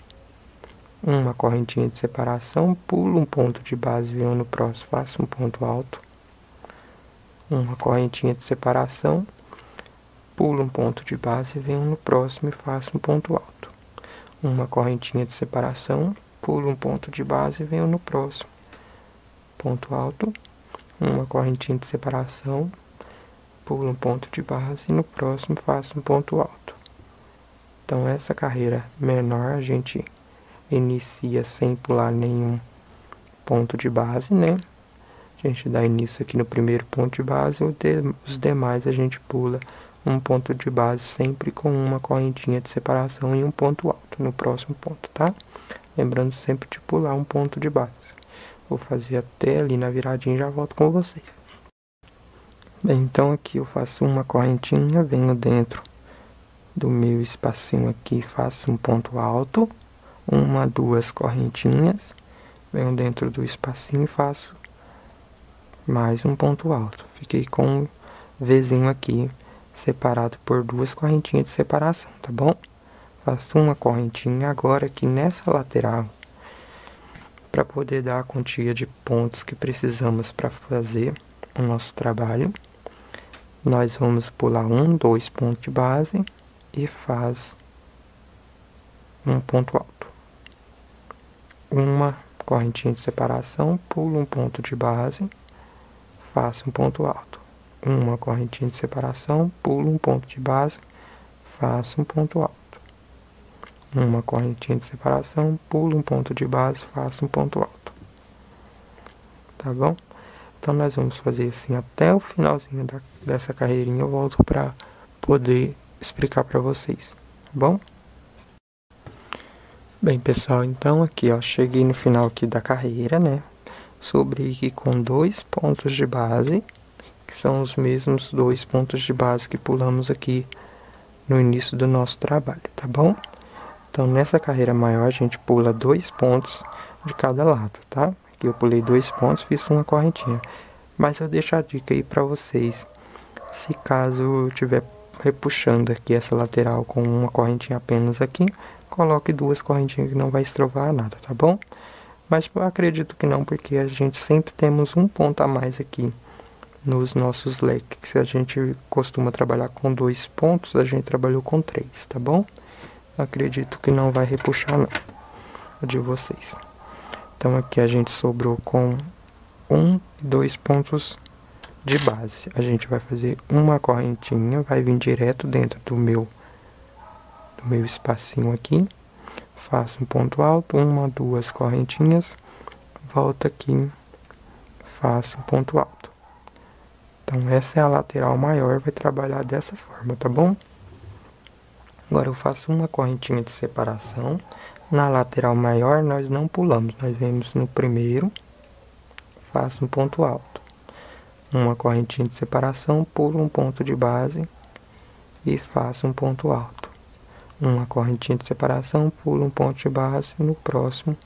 S1: uma correntinha de separação, pulo um ponto de base, venho no próximo, faço um ponto alto, uma correntinha de separação, pulo um ponto de base, venho no próximo e faço um ponto alto. Uma correntinha de separação, pulo um ponto de base, venho no próximo. Ponto alto, uma correntinha de separação, pulo um ponto de base e no próximo faço um ponto alto. Então essa carreira menor a gente inicia sem pular nenhum ponto de base, né? A gente dá início aqui no primeiro ponto de base, os demais a gente pula um ponto de base sempre com uma correntinha de separação e um ponto alto no próximo ponto, tá? Lembrando sempre de pular um ponto de base. Vou fazer até ali na viradinha e já volto com vocês. Bem, então aqui eu faço uma correntinha, venho dentro do meu espacinho aqui, faço um ponto alto, uma, duas correntinhas, venho dentro do espacinho e faço mais um ponto alto. Fiquei com um Vzinho aqui, separado por duas correntinhas de separação, tá bom? Faço uma correntinha agora aqui nessa lateral, para poder dar a quantia de pontos que precisamos para fazer o nosso trabalho. Nós vamos pular um, dois pontos de base e faz um ponto alto. Uma correntinha de separação, pulo um ponto de base, faço um ponto alto. Uma correntinha de separação, pulo um ponto de base, faço um ponto alto. Uma correntinha de separação, pulo um ponto de base, faço um ponto alto. Tá bom? Então nós vamos fazer assim até o finalzinho da, dessa carreirinha. Eu volto para poder explicar para vocês, tá bom? Bem, pessoal, então aqui, ó, cheguei no final aqui da carreira, né? Sobre aqui com dois pontos de base, que são os mesmos dois pontos de base que pulamos aqui no início do nosso trabalho, tá bom? Então, nessa carreira maior, a gente pula dois pontos de cada lado, tá? Aqui eu pulei dois pontos, fiz uma correntinha. Mas eu deixo a dica aí para vocês, se caso eu tiver repuxando aqui essa lateral com uma correntinha apenas aqui, coloque duas correntinhas que não vai estrovar nada, tá bom? Mas eu acredito que não, porque a gente sempre temos um ponto a mais aqui nos nossos leques. Se a gente costuma trabalhar com dois pontos, a gente trabalhou com três, tá bom? Acredito que não vai repuxar não, o de vocês. Então aqui a gente sobrou com um e dois pontos de base. A gente vai fazer uma correntinha, vai vir direto dentro do meu do meu espacinho aqui. Faço um ponto alto, uma, duas correntinhas, volta aqui, faço um ponto alto. Então essa é a lateral maior, vai trabalhar dessa forma, tá bom? Agora eu faço uma correntinha de separação. Na lateral maior nós não pulamos, nós vemos no primeiro, faço um ponto alto uma correntinha de separação, pulo um ponto de base e faço um ponto alto. Uma correntinha de separação, pulo um ponto de base, no próximo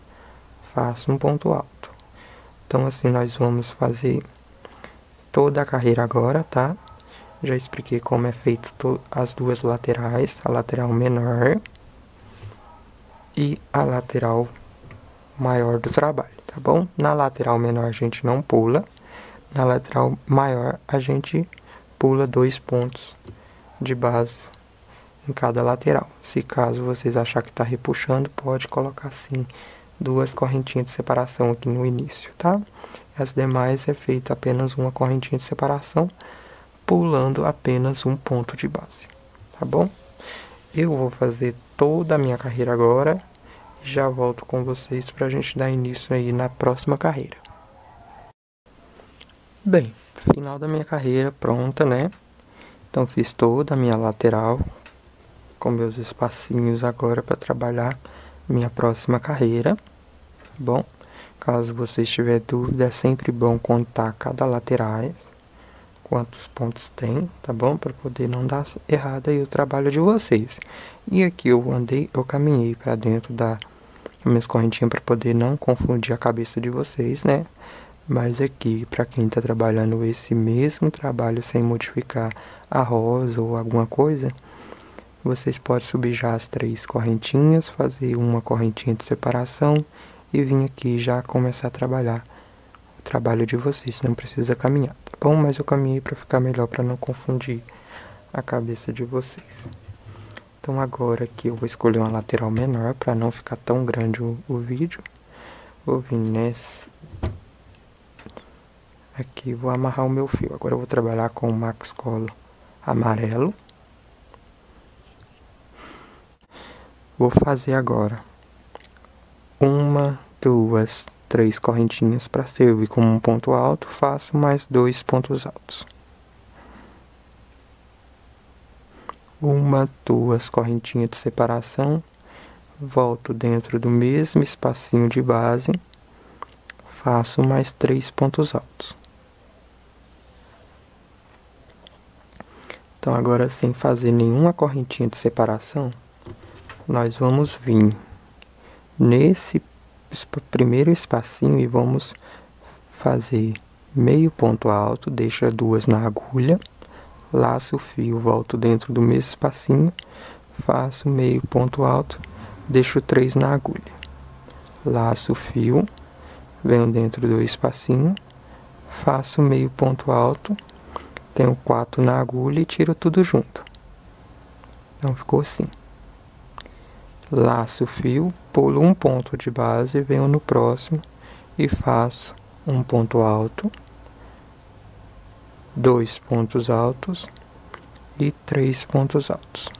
S1: faço um ponto alto. Então assim nós vamos fazer toda a carreira agora, tá? Já expliquei como é feito as duas laterais, a lateral menor e a lateral maior do trabalho, tá bom? Na lateral menor a gente não pula, na lateral maior a gente pula dois pontos de base em cada lateral. Se caso vocês achar que está repuxando, pode colocar assim duas correntinhas de separação aqui no início, tá? As demais é feita apenas uma correntinha de separação, pulando apenas um ponto de base, tá bom? Eu vou fazer toda a minha carreira agora já volto com vocês para a gente dar início aí na próxima carreira. Bem, final da minha carreira pronta, né? Então fiz toda a minha lateral com meus espacinhos agora para trabalhar minha próxima carreira. Bom, caso você tiver dúvida, é sempre bom contar cada laterais, quantos pontos tem, tá bom? Para poder não dar errado aí o trabalho de vocês. E aqui eu andei, eu caminhei para dentro da minhas correntinhas para poder não confundir a cabeça de vocês, né? Mas aqui, para quem está trabalhando esse mesmo trabalho sem modificar a rosa ou alguma coisa, vocês podem subir já as três correntinhas, fazer uma correntinha de separação e vir aqui já começar a trabalhar o trabalho de vocês. Não precisa caminhar, tá bom? Mas eu caminhei para ficar melhor, para não confundir a cabeça de vocês. Então agora aqui eu vou escolher uma lateral menor para não ficar tão grande o, o vídeo. Vou vir nessa Aqui vou amarrar o meu fio. Agora eu vou trabalhar com o Max Colo amarelo. Vou fazer agora uma, duas, três correntinhas para servir como um ponto alto, faço mais dois pontos altos. Uma, duas correntinhas de separação, volto dentro do mesmo espacinho de base, faço mais três pontos altos. Então agora sem fazer nenhuma correntinha de separação, nós vamos vir nesse primeiro espacinho e vamos fazer meio ponto alto, deixa duas na agulha, laço o fio, volto dentro do mesmo espacinho, faço meio ponto alto, deixo três na agulha, laço o fio, venho dentro do espacinho, faço meio ponto alto, tenho quatro na agulha e tiro tudo junto. Então ficou assim laço o fio, pulo um ponto de base, venho no próximo e faço um ponto alto, dois pontos altos e três pontos altos.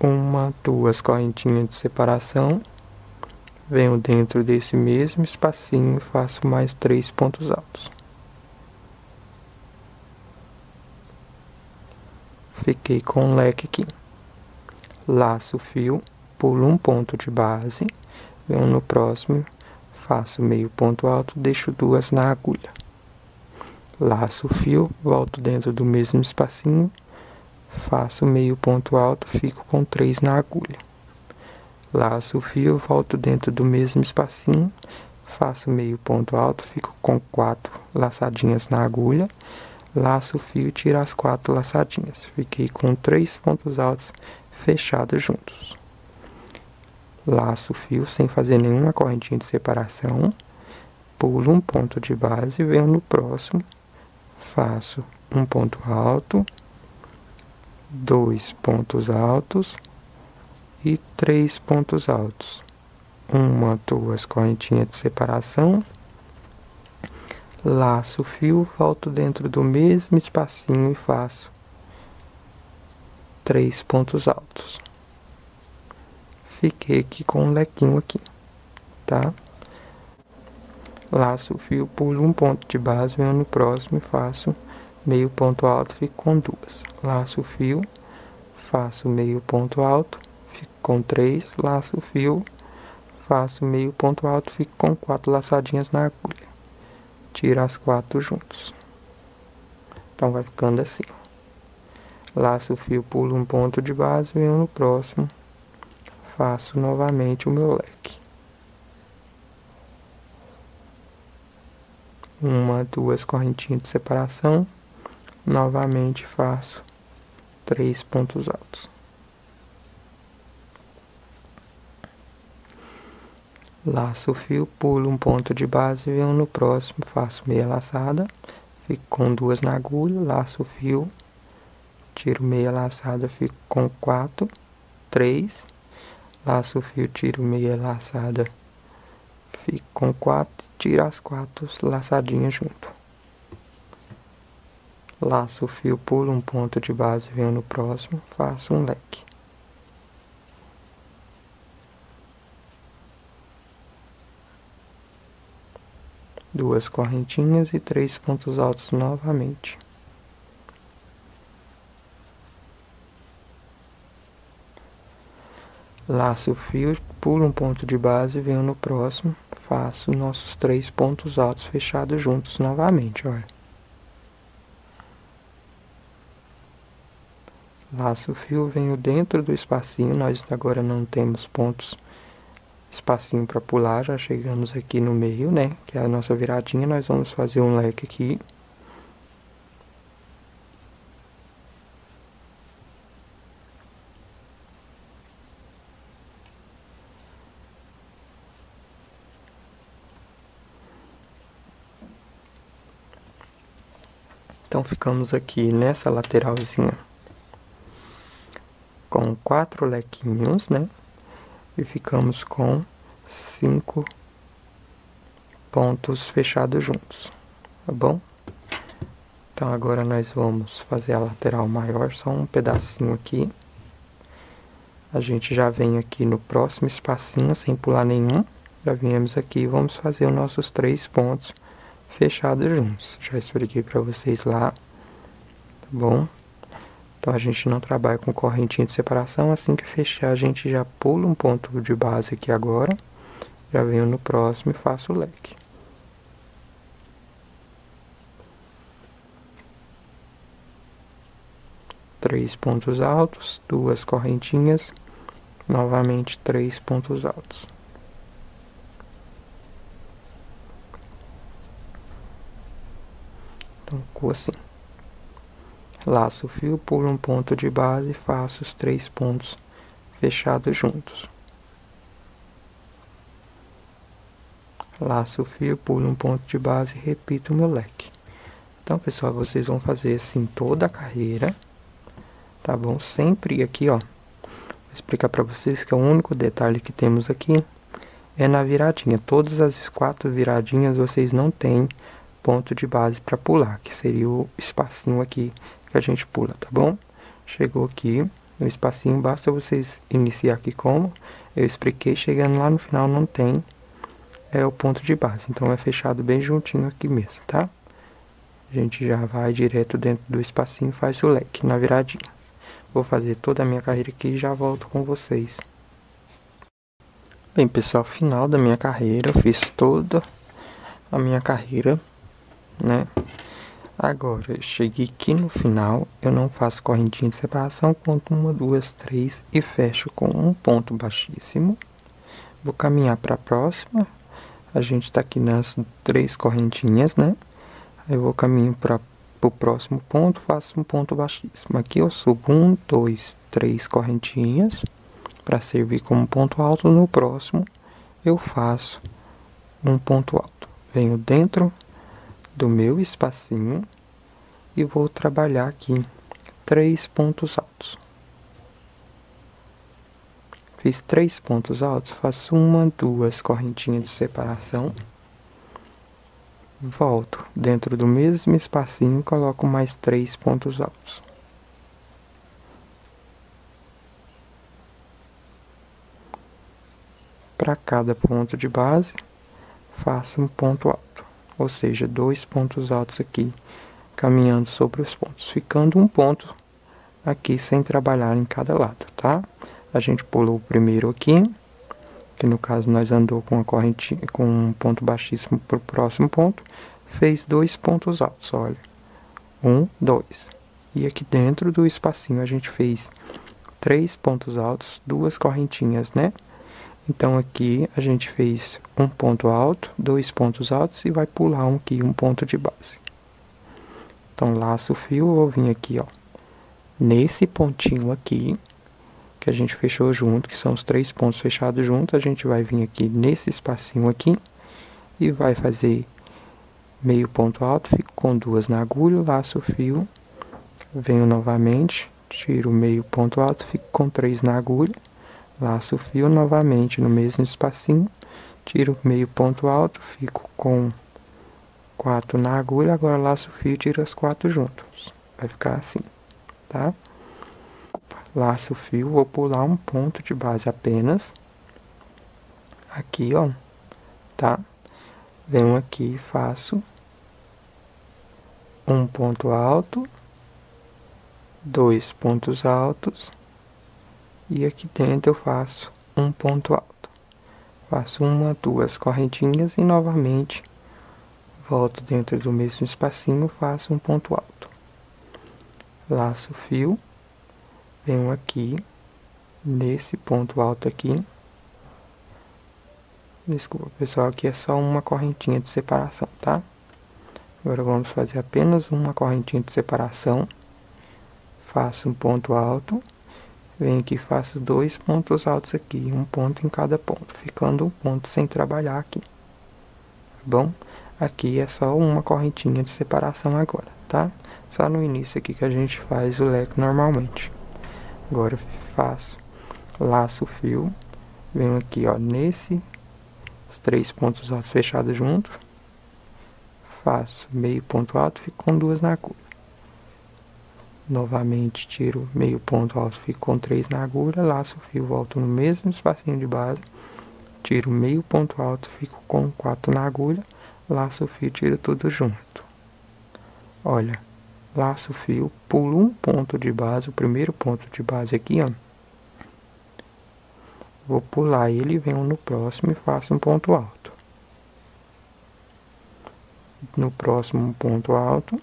S1: Uma, duas correntinhas de separação, venho dentro desse mesmo espacinho e faço mais três pontos altos. Fiquei com um leque aqui laço o fio, pulo um ponto de base, venho no próximo, faço meio ponto alto, deixo duas na agulha. Laço o fio, volto dentro do mesmo espacinho, faço meio ponto alto, fico com três na agulha. Laço o fio, volto dentro do mesmo espacinho, faço meio ponto alto, fico com quatro laçadinhas na agulha. Laço o fio, tiro as quatro laçadinhas. Fiquei com três pontos altos fechados juntos. Laço o fio sem fazer nenhuma correntinha de separação, pulo um ponto de base, venho no próximo, faço um ponto alto, dois pontos altos e três pontos altos. Uma, duas correntinhas de separação, laço o fio, volto dentro do mesmo espacinho e faço três pontos altos. Fiquei aqui com um lequinho aqui, tá? Laço o fio, pulo um ponto de base, venho no próximo e faço meio ponto alto, fico com duas. Laço o fio, faço meio ponto alto, fico com três. Laço o fio, faço meio ponto alto, fico com quatro laçadinhas na agulha. Tiro as quatro juntos. Então vai ficando assim laço o fio, pulo um ponto de base, venho no próximo, faço novamente o meu leque. Uma, duas correntinhas de separação, novamente faço três pontos altos. Laço o fio, pulo um ponto de base, venho no próximo, faço meia laçada, fico com duas na agulha, laço o fio, tiro meia laçada, fico com quatro, três, laço o fio, tiro meia laçada, fico com quatro, tiro as quatro laçadinhas junto. Laço o fio, pulo um ponto de base, venho no próximo, faço um leque. Duas correntinhas e três pontos altos novamente. Laço o fio, pulo um ponto de base, venho no próximo, faço nossos três pontos altos fechados juntos novamente, olha. Laço o fio, venho dentro do espacinho, nós agora não temos pontos, espacinho para pular, já chegamos aqui no meio, né, que é a nossa viradinha, nós vamos fazer um leque aqui. Então ficamos aqui nessa lateralzinha com quatro lequinhos, né? E ficamos com cinco pontos fechados juntos, tá bom? Então agora nós vamos fazer a lateral maior, só um pedacinho aqui. a gente já vem aqui no próximo espacinho sem pular nenhum. Já viemos aqui e vamos fazer os nossos três pontos fechados juntos. Já expliquei para vocês lá, tá bom? Então a gente não trabalha com correntinha de separação, assim que fechar a gente já pula um ponto de base aqui agora, já venho no próximo e faço o leque. Três pontos altos, duas correntinhas, novamente três pontos altos. Então assim. Laço o fio, pulo um ponto de base e faço os três pontos fechados juntos. Laço o fio, pulo um ponto de base e repito o meu leque. Então, pessoal, vocês vão fazer assim toda a carreira, tá bom? Sempre aqui, ó. Vou explicar para vocês que é o único detalhe que temos aqui é na viradinha. Todas as quatro viradinhas vocês não têm ponto de base para pular, que seria o espacinho aqui que a gente pula, tá bom? Chegou aqui no espacinho, basta vocês iniciar aqui como eu expliquei, chegando lá no final não tem é o ponto de base, então é fechado bem juntinho aqui mesmo, tá? A gente já vai direto dentro do espacinho faz o leque na viradinha. Vou fazer toda a minha carreira aqui e já volto com vocês. Bem, pessoal, final da minha carreira, fiz toda a minha carreira, né? Agora, cheguei aqui no final, eu não faço correntinha de separação, conto uma, duas, três e fecho com um ponto baixíssimo. Vou caminhar para a próxima. A gente está aqui nas três correntinhas, né? Eu vou caminho para o próximo ponto, faço um ponto baixíssimo. Aqui eu subo um, dois, três correntinhas para servir como ponto alto. No próximo, eu faço um ponto alto. Venho dentro do meu espacinho e vou trabalhar aqui três pontos altos. Fiz três pontos altos, faço uma, duas correntinhas de separação. Volto dentro do mesmo espacinho coloco mais três pontos altos. Para cada ponto de base, faço um ponto alto ou seja, dois pontos altos aqui caminhando sobre os pontos, ficando um ponto aqui sem trabalhar em cada lado, tá? A gente pulou o primeiro aqui, que no caso nós andou com a corrente com um ponto baixíssimo para o próximo ponto, fez dois pontos altos, olha, um, dois, e aqui dentro do espacinho a gente fez três pontos altos, duas correntinhas, né? Então aqui a gente fez um ponto alto, dois pontos altos e vai pular um aqui, um ponto de base. Então laço o fio, vou vir aqui, ó, nesse pontinho aqui, que a gente fechou junto, que são os três pontos fechados juntos, a gente vai vir aqui nesse espacinho aqui e vai fazer meio ponto alto, fico com duas na agulha, laço o fio, venho novamente, tiro meio ponto alto, fico com três na agulha, Laço o fio novamente no mesmo espacinho, tiro meio ponto alto, fico com quatro na agulha, agora laço o fio e tiro as quatro juntos. Vai ficar assim, tá? Laço o fio, vou pular um ponto de base apenas. Aqui, ó, tá? Venho aqui e faço um ponto alto, dois pontos altos, e aqui dentro eu faço um ponto alto. Faço uma, duas correntinhas e novamente volto dentro do mesmo espacinho, faço um ponto alto. Laço o fio, venho aqui nesse ponto alto aqui. Desculpa, pessoal, aqui é só uma correntinha de separação, tá? Agora vamos fazer apenas uma correntinha de separação. Faço um ponto alto Venho aqui faço dois pontos altos aqui, um ponto em cada ponto, ficando um ponto sem trabalhar aqui. Tá bom? Aqui é só uma correntinha de separação agora, tá? Só no início aqui que a gente faz o leque normalmente. Agora faço, laço fio, venho aqui, ó, nesse, os três pontos altos fechados juntos, faço meio ponto alto, fico com duas na agulha. Novamente tiro meio ponto alto, fico com 3 na agulha, laço o fio, volto no mesmo espacinho de base, tiro meio ponto alto, fico com 4 na agulha, laço o fio, tiro tudo junto. Olha, laço o fio, pulo um ponto de base, o primeiro ponto de base aqui, ó. Vou pular ele, venho no próximo e faço um ponto alto. No próximo ponto alto,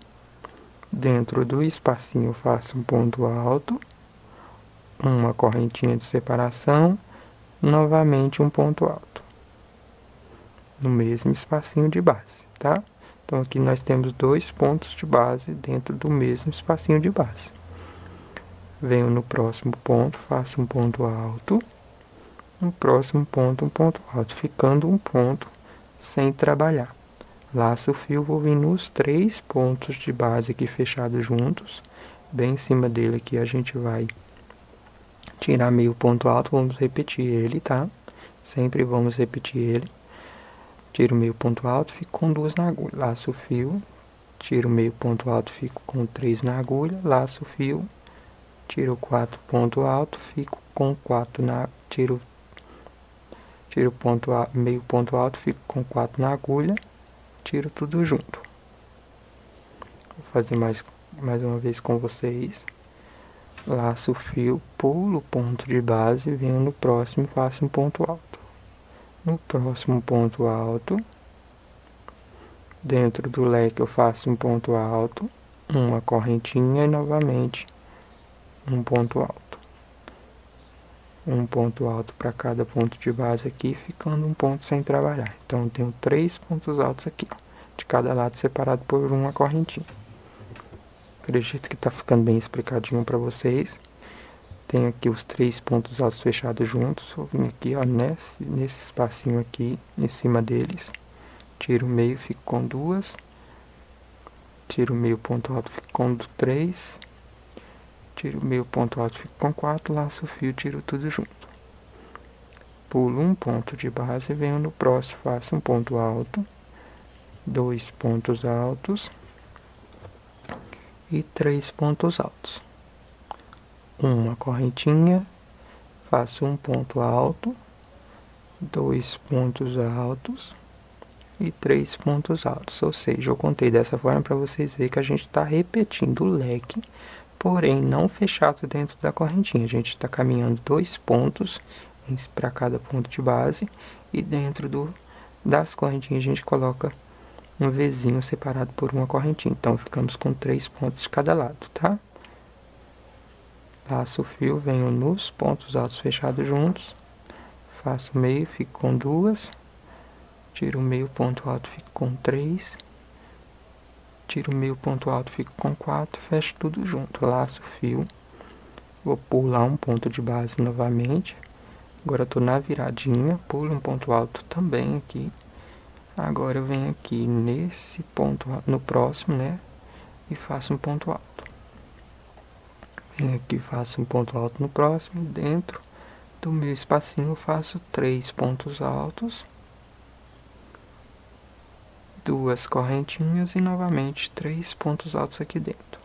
S1: Dentro do espacinho faço um ponto alto, uma correntinha de separação, novamente um ponto alto. No mesmo espacinho de base, tá? Então aqui nós temos dois pontos de base dentro do mesmo espacinho de base. Venho no próximo ponto, faço um ponto alto. No próximo ponto, um ponto alto, ficando um ponto sem trabalhar. Laço o fio, vou vir nos três pontos de base aqui fechados juntos. Bem em cima dele aqui a gente vai tirar meio ponto alto, vamos repetir ele, tá? Sempre vamos repetir ele. Tiro meio ponto alto, fico com duas na agulha. Laço o fio, tiro meio ponto alto, fico com três na agulha. Laço o fio, tiro quatro ponto alto, fico com quatro na... Tiro, tiro ponto, meio ponto alto, fico com quatro na agulha tiro tudo junto. Vou fazer mais, mais uma vez com vocês. Laço o fio, pulo o ponto de base, venho no próximo e faço um ponto alto. No próximo ponto alto, dentro do leque eu faço um ponto alto, uma correntinha e novamente um ponto alto um ponto alto para cada ponto de base aqui, ficando um ponto sem trabalhar. Então, eu tenho três pontos altos aqui, ó, de cada lado separado por uma correntinha. Acredito que está ficando bem explicadinho para vocês. Tenho aqui os três pontos altos fechados juntos. Aqui, ó, nesse, nesse espacinho aqui, em cima deles. Tiro o meio, fico com duas. Tiro o meio ponto alto, fico com três tiro meio ponto alto, fico com 4, laço o fio, tiro tudo junto. Pulo um ponto de base, venho no próximo, faço um ponto alto, dois pontos altos e três pontos altos. Uma correntinha, faço um ponto alto, dois pontos altos e três pontos altos. Ou seja, eu contei dessa forma para vocês verem que a gente está repetindo o leque porém não fechado dentro da correntinha. A gente está caminhando dois pontos para cada ponto de base e dentro do, das correntinhas a gente coloca um Vzinho separado por uma correntinha. Então ficamos com três pontos de cada lado, tá? Passo o fio, venho nos pontos altos fechados juntos, faço meio, fico com duas, tiro o meio ponto alto, fico com três tiro meio ponto alto, fico com 4, fecho tudo junto, laço fio, vou pular um ponto de base novamente, agora estou na viradinha, pulo um ponto alto também aqui, agora eu venho aqui nesse ponto, no próximo, né, e faço um ponto alto. Venho aqui, faço um ponto alto no próximo, dentro do meu espacinho faço três pontos altos, duas correntinhas e novamente três pontos altos aqui dentro.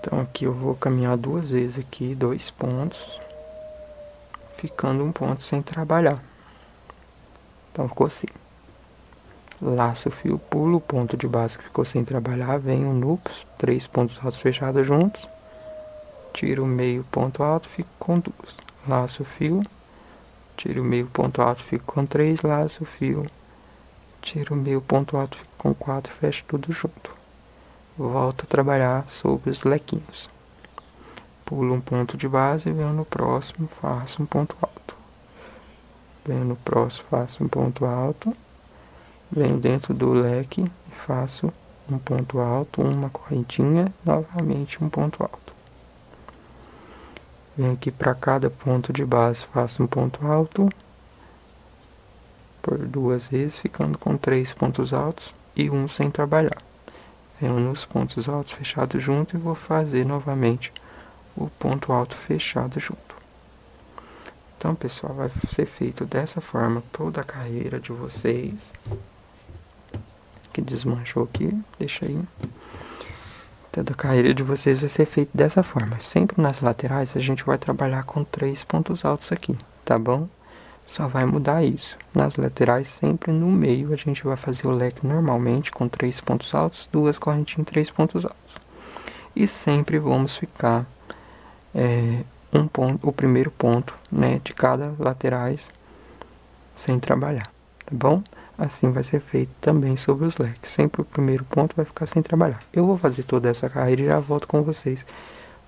S1: Então aqui eu vou caminhar duas vezes aqui, dois pontos, ficando um ponto sem trabalhar. Então ficou assim laço o fio, pulo ponto de base que ficou sem trabalhar, venho no três pontos altos fechados juntos, tiro meio ponto alto, fico com duas, laço fio, tiro meio ponto alto, fico com três, laço fio, tiro meio ponto alto, fico com quatro, fecho tudo junto. Volto a trabalhar sobre os lequinhos. Pulo um ponto de base, venho no próximo, faço um ponto alto. Venho no próximo, faço um ponto alto venho dentro do leque e faço um ponto alto, uma correntinha, novamente um ponto alto. Venho aqui para cada ponto de base, faço um ponto alto por duas vezes, ficando com três pontos altos e um sem trabalhar. Venho nos pontos altos fechados junto e vou fazer novamente o ponto alto fechado junto. Então, pessoal, vai ser feito dessa forma toda a carreira de vocês. Que desmanchou aqui, deixa aí. Toda a carreira de vocês vai ser feita dessa forma. Sempre nas laterais a gente vai trabalhar com três pontos altos aqui, tá bom? Só vai mudar isso. Nas laterais, sempre no meio, a gente vai fazer o leque normalmente com três pontos altos, duas correntinhas, três pontos altos. E sempre vamos ficar é, um ponto, o primeiro ponto né, de cada laterais sem trabalhar, tá bom? Assim vai ser feito também sobre os leques. Sempre o primeiro ponto vai ficar sem trabalhar. Eu vou fazer toda essa carreira e já volto com vocês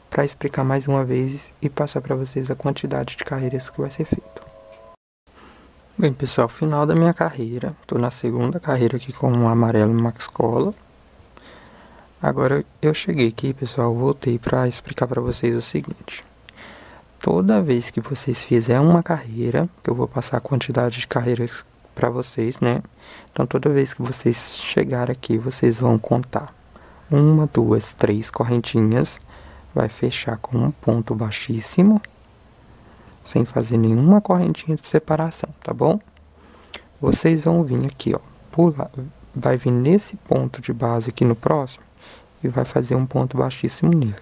S1: para explicar mais uma vez e passar para vocês a quantidade de carreiras que vai ser feito. Bem, pessoal, final da minha carreira. Estou na segunda carreira aqui com o amarelo Max Cola. Agora eu cheguei aqui, pessoal, voltei para explicar para vocês o seguinte toda vez que vocês fizerem uma carreira, que eu vou passar a quantidade de carreiras para vocês, né? Então, toda vez que vocês chegar aqui, vocês vão contar uma, duas, três correntinhas, vai fechar com um ponto baixíssimo, sem fazer nenhuma correntinha de separação, tá bom? Vocês vão vir aqui, ó, pular, vai vir nesse ponto de base aqui no próximo e vai fazer um ponto baixíssimo nele.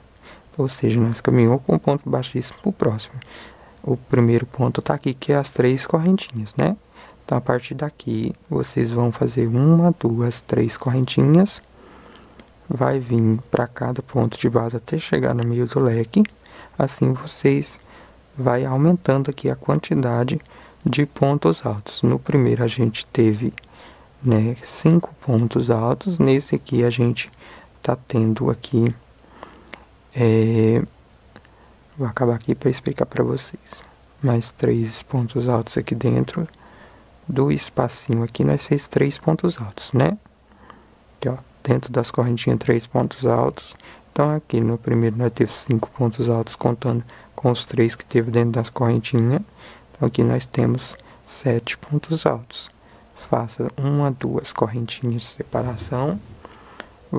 S1: Ou seja, nós caminhamos com o ponto baixíssimo para o próximo. O primeiro ponto está aqui, que é as três correntinhas, né? Então, a partir daqui, vocês vão fazer uma, duas, três correntinhas. Vai vir para cada ponto de base até chegar no meio do leque. Assim, vocês vai aumentando aqui a quantidade de pontos altos. No primeiro, a gente teve né, cinco pontos altos. Nesse aqui, a gente está tendo aqui é, vou acabar aqui para explicar para vocês. Mais três pontos altos aqui dentro do espacinho aqui, nós fez três pontos altos, né? Aqui, ó, dentro das correntinhas, três pontos altos. Então, aqui no primeiro nós teve cinco pontos altos, contando com os três que teve dentro das correntinhas. Então, aqui nós temos sete pontos altos. Faça uma, duas correntinhas de separação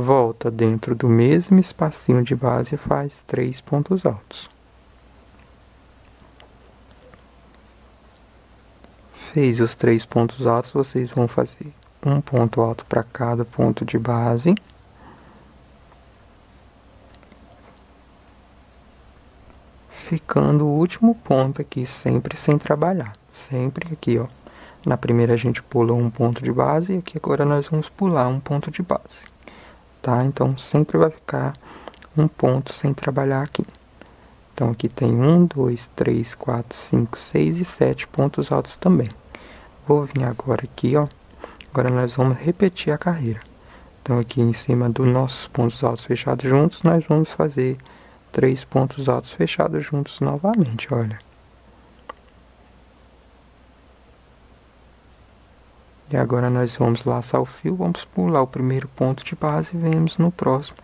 S1: volta dentro do mesmo espacinho de base e faz três pontos altos. Fez os três pontos altos, vocês vão fazer um ponto alto para cada ponto de base. Ficando o último ponto aqui, sempre sem trabalhar. Sempre aqui, ó. Na primeira a gente pulou um ponto de base e aqui agora nós vamos pular um ponto de base tá? Então sempre vai ficar um ponto sem trabalhar aqui. Então aqui tem um, dois, três, quatro, cinco, seis e sete pontos altos também. Vou vir agora aqui, ó. Agora nós vamos repetir a carreira. Então aqui em cima dos nossos pontos altos fechados juntos, nós vamos fazer três pontos altos fechados juntos novamente, olha. E agora nós vamos laçar o fio, vamos pular o primeiro ponto de base e vemos no próximo.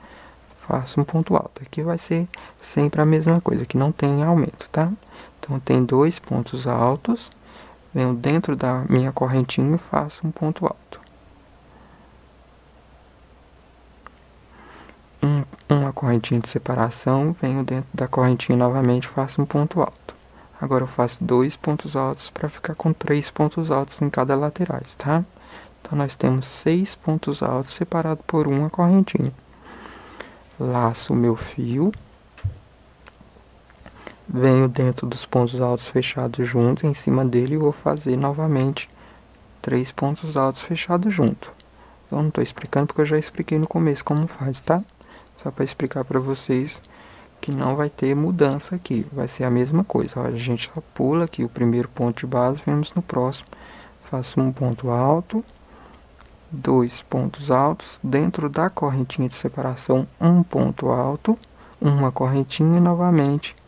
S1: Faço um ponto alto. Aqui vai ser sempre a mesma coisa, que não tem aumento, tá? Então tem dois pontos altos, venho dentro da minha correntinha e faço um ponto alto. Um, uma correntinha de separação, venho dentro da correntinha novamente e faço um ponto alto. Agora eu faço dois pontos altos para ficar com três pontos altos em cada laterais, tá? Então nós temos seis pontos altos separados por uma correntinha. Laço o meu fio. Venho dentro dos pontos altos fechados juntos, em cima dele e vou fazer novamente três pontos altos fechados junto. Eu não estou explicando porque eu já expliquei no começo como faz, tá? Só para explicar para vocês que não vai ter mudança aqui, vai ser a mesma coisa. Olha, a gente só pula aqui o primeiro ponto de base, vemos no próximo. Faço um ponto alto, dois pontos altos, dentro da correntinha de separação, um ponto alto, uma correntinha e novamente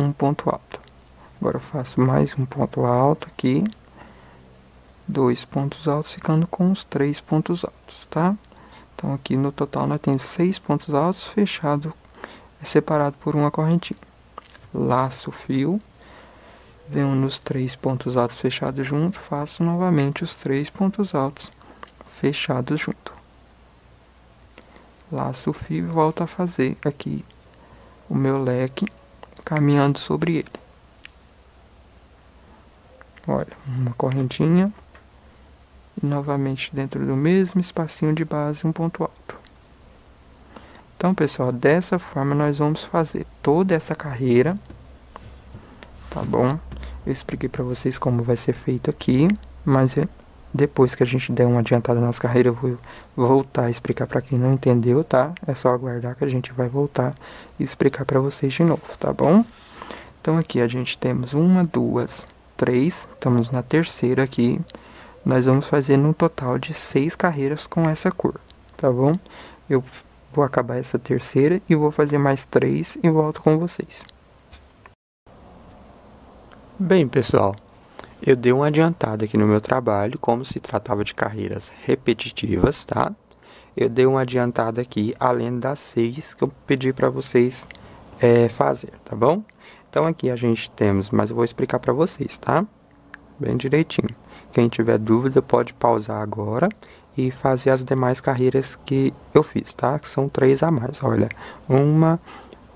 S1: um ponto alto. Agora eu faço mais um ponto alto aqui, dois pontos altos, ficando com os três pontos altos, tá? Então aqui no total nós temos seis pontos altos fechado é separado por uma correntinha. Laço o fio, venho nos três pontos altos fechados junto, faço novamente os três pontos altos fechados junto. Laço o fio e volto a fazer aqui o meu leque caminhando sobre ele. Olha, uma correntinha e novamente dentro do mesmo espacinho de base um ponto alto. Então, pessoal, dessa forma nós vamos fazer toda essa carreira, tá bom? Eu expliquei para vocês como vai ser feito aqui, mas é depois que a gente der uma adiantada nas carreiras, eu vou voltar a explicar para quem não entendeu, tá? É só aguardar que a gente vai voltar e explicar para vocês de novo, tá bom? Então aqui a gente temos uma, duas, três, estamos na terceira aqui. Nós vamos fazer um total de seis carreiras com essa cor, tá bom? Eu vou acabar essa terceira e vou fazer mais três e volto com vocês. Bem, pessoal, eu dei uma adiantada aqui no meu trabalho, como se tratava de carreiras repetitivas, tá? Eu dei uma adiantada aqui, além das seis que eu pedi para vocês é, fazer, tá bom? Então aqui a gente temos, mas eu vou explicar para vocês, tá? Bem direitinho. Quem tiver dúvida pode pausar agora e fazer as demais carreiras que eu fiz, tá? Que são três a mais. Olha, uma,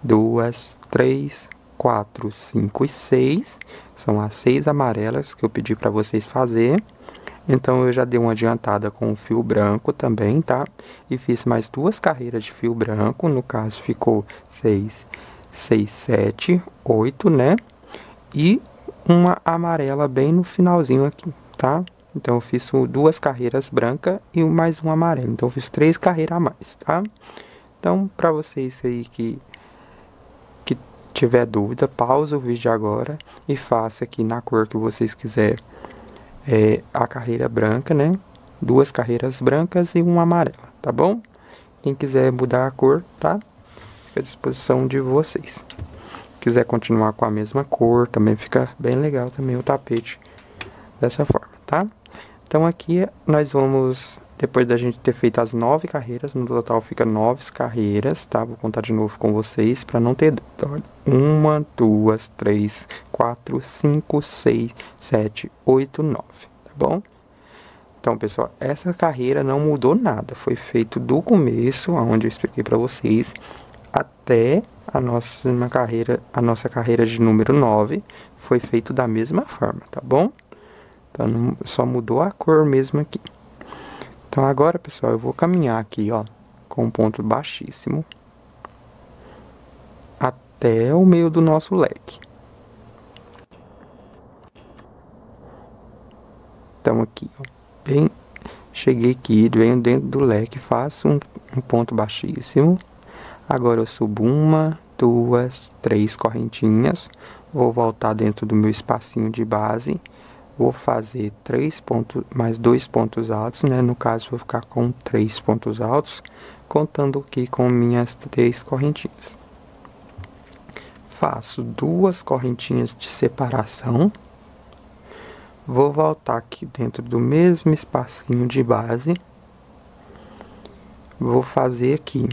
S1: duas, três, 4, 5 e 6. São as seis amarelas que eu pedi para vocês fazer. Então eu já dei uma adiantada com o fio branco também, tá? E fiz mais duas carreiras de fio branco, no caso ficou 6, 6, 7, 8, né? E uma amarela bem no finalzinho aqui, tá? Então eu fiz duas carreiras brancas e mais uma amarela. Então eu fiz três carreiras a mais, tá? Então para vocês aí que tiver dúvida, pausa o vídeo agora e faça aqui na cor que vocês quiserem é, a carreira branca, né? Duas carreiras brancas e uma amarela, tá bom? Quem quiser mudar a cor, tá? Fica à disposição de vocês. Quiser continuar com a mesma cor, também fica bem legal também o tapete dessa forma, tá? Então aqui nós vamos depois da gente ter feito as nove carreiras, no total fica nove carreiras, tá? Vou contar de novo com vocês para não ter. Uma, duas, três, quatro, cinco, seis, sete, oito, nove, tá bom? Então, pessoal, essa carreira não mudou nada. Foi feito do começo, aonde eu expliquei para vocês, até a nossa carreira, a nossa carreira de número 9 foi feito da mesma forma, tá bom? Então, só mudou a cor mesmo aqui. Então agora, pessoal, eu vou caminhar aqui, ó, com um ponto baixíssimo até o meio do nosso leque. Então aqui, ó, bem, cheguei aqui, venho dentro do leque, faço um, um ponto baixíssimo. Agora eu subo uma, duas, três correntinhas, vou voltar dentro do meu espacinho de base vou fazer três pontos mais dois pontos altos, né? No caso, vou ficar com três pontos altos, contando aqui com minhas três correntinhas. Faço duas correntinhas de separação. Vou voltar aqui dentro do mesmo espacinho de base. Vou fazer aqui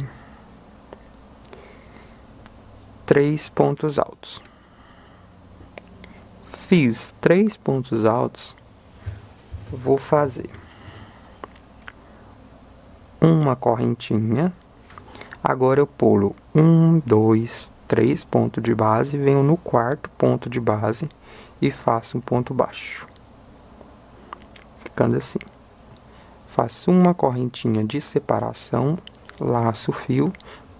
S1: três pontos altos fiz três pontos altos, vou fazer uma correntinha. Agora eu pulo um, dois, três pontos de base, venho no quarto ponto de base e faço um ponto baixo, ficando assim. Faço uma correntinha de separação, laço o fio,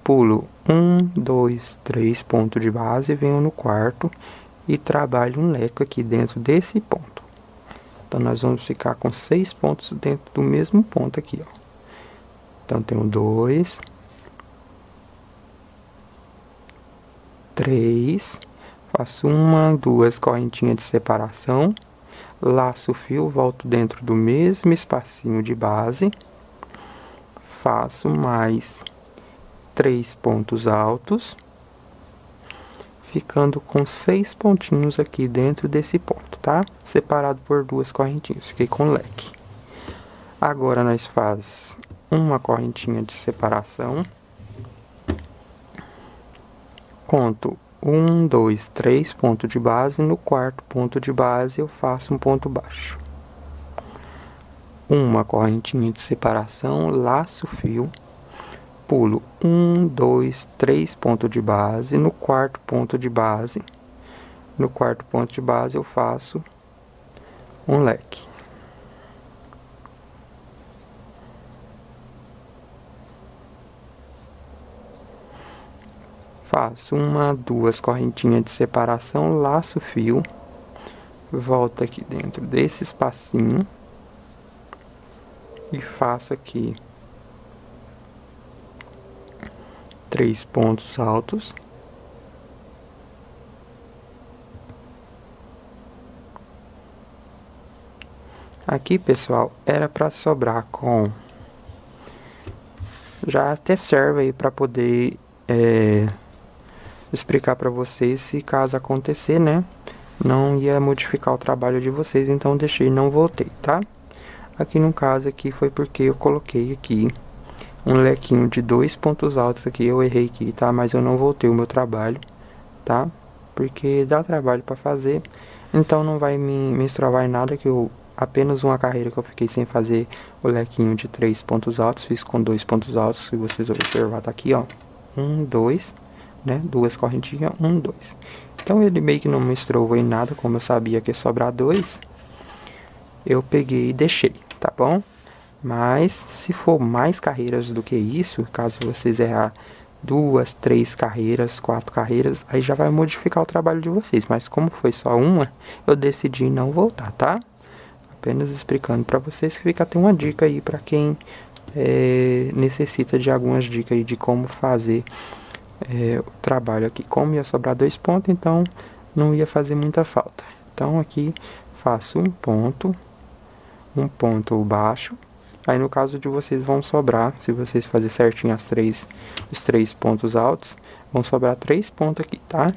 S1: pulo um, dois, três pontos de base, venho no quarto e trabalho um leco aqui dentro desse ponto. Então, nós vamos ficar com seis pontos dentro do mesmo ponto aqui, ó. Então, tenho dois, três, faço uma, duas correntinhas de separação, laço o fio, volto dentro do mesmo espacinho de base, faço mais três pontos altos ficando com seis pontinhos aqui dentro desse ponto, tá? Separado por duas correntinhas, fiquei com leque. Agora nós faz uma correntinha de separação. Conto um, dois, três pontos de base. No quarto ponto de base eu faço um ponto baixo. Uma correntinha de separação, laço fio pulo um, dois, três pontos de base. No quarto ponto de base, no quarto ponto de base eu faço um leque. Faço uma, duas correntinhas de separação, laço fio, volto aqui dentro desse espacinho e faço aqui três pontos altos. Aqui, pessoal, era para sobrar com... Já até serve aí para poder é, explicar para vocês se caso acontecer, né? Não ia modificar o trabalho de vocês, então deixei não voltei, tá? Aqui no caso aqui foi porque eu coloquei aqui um lequinho de dois pontos altos aqui, eu errei aqui, tá? Mas eu não voltei o meu trabalho, tá? Porque dá trabalho para fazer, então não vai me, me estrovar em nada que eu apenas uma carreira que eu fiquei sem fazer o lequinho de três pontos altos, fiz com dois pontos altos, se vocês observar tá aqui, ó, um, dois, né, duas correntinhas, um, dois. Então ele meio que não me estrovou em nada, como eu sabia que ia sobrar dois, eu peguei e deixei, tá bom? Mas se for mais carreiras do que isso, caso vocês errar duas, três carreiras, quatro carreiras, aí já vai modificar o trabalho de vocês. Mas como foi só uma, eu decidi não voltar, tá? apenas explicando para vocês que fica até uma dica aí para quem é, necessita de algumas dicas aí de como fazer é, o trabalho aqui. Como ia sobrar dois pontos, então não ia fazer muita falta. Então aqui faço um ponto, um ponto baixo. Aí no caso de vocês vão sobrar, se vocês fazerem certinho as três, os três pontos altos, vão sobrar três pontos aqui, tá?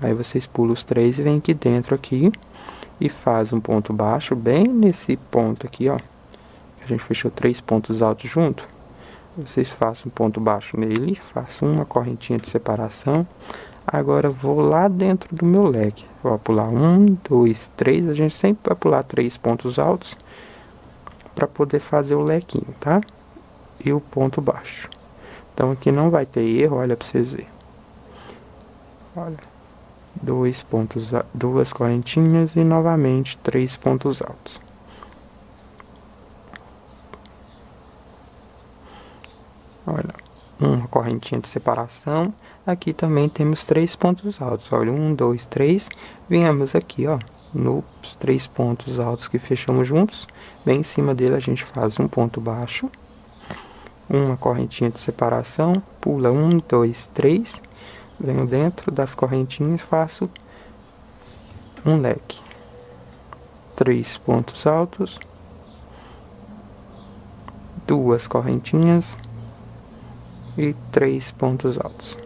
S1: Aí vocês pulam os três e vem aqui dentro aqui e faz um ponto baixo bem nesse ponto aqui, ó. A gente fechou três pontos altos junto. Vocês façam um ponto baixo nele, façam uma correntinha de separação. Agora vou lá dentro do meu leque. Vou pular um, dois, três. A gente sempre vai pular três pontos altos para poder fazer o lequinho, tá? E o ponto baixo. Então aqui não vai ter erro, olha para vocês verem. Olha dois pontos, duas correntinhas e novamente três pontos altos. Olha, uma correntinha de separação. Aqui também temos três pontos altos. Olha, um, dois, três. Viemos aqui, ó, nos três pontos altos que fechamos juntos. Bem em cima dele a gente faz um ponto baixo. Uma correntinha de separação. Pula um, dois, três venho dentro das correntinhas faço um leque três pontos altos duas correntinhas e três pontos altos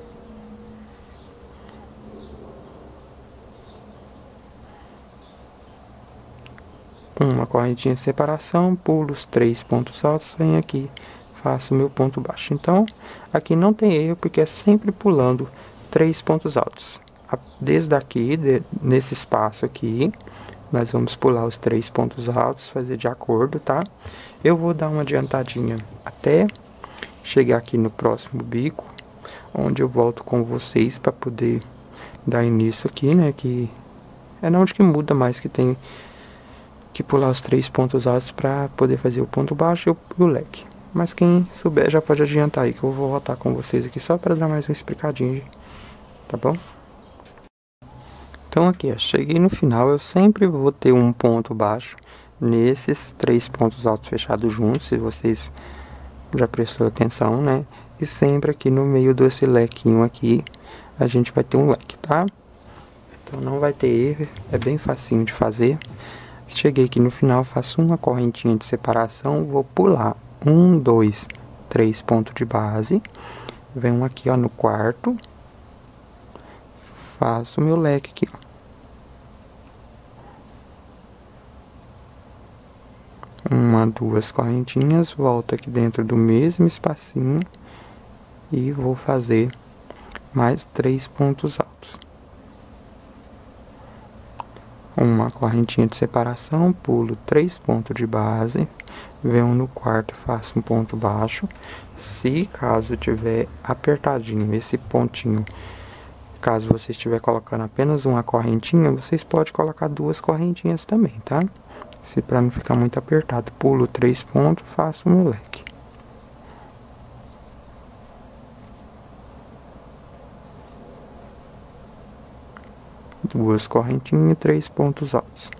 S1: uma correntinha de separação pulo os três pontos altos venho aqui faço meu ponto baixo então aqui não tem erro porque é sempre pulando três pontos altos. Desde aqui, de, nesse espaço aqui, nós vamos pular os três pontos altos, fazer de acordo, tá? Eu vou dar uma adiantadinha até chegar aqui no próximo bico, onde eu volto com vocês para poder dar início aqui, né? Que é onde que muda mais que tem que pular os três pontos altos para poder fazer o ponto baixo e o leque. Mas quem souber já pode adiantar aí que eu vou voltar com vocês aqui só para dar mais uma explicadinha tá bom? Então aqui, ó, cheguei no final, eu sempre vou ter um ponto baixo nesses três pontos altos fechados juntos, se vocês já prestou atenção, né? E sempre aqui no meio desse lequinho aqui, a gente vai ter um leque, tá? Então não vai ter erro, é bem facinho de fazer. Cheguei aqui no final, faço uma correntinha de separação, vou pular um, dois, três pontos de base, venho aqui ó no quarto, faço meu leque aqui, ó. Uma, duas correntinhas, volto aqui dentro do mesmo espacinho e vou fazer mais três pontos altos. Uma correntinha de separação, pulo três pontos de base, venho no quarto faço um ponto baixo. Se caso tiver apertadinho esse pontinho Caso você estiver colocando apenas uma correntinha, vocês podem colocar duas correntinhas também, tá? Se para não ficar muito apertado, pulo três pontos, faço meu leque. Duas correntinhas e três pontos altos.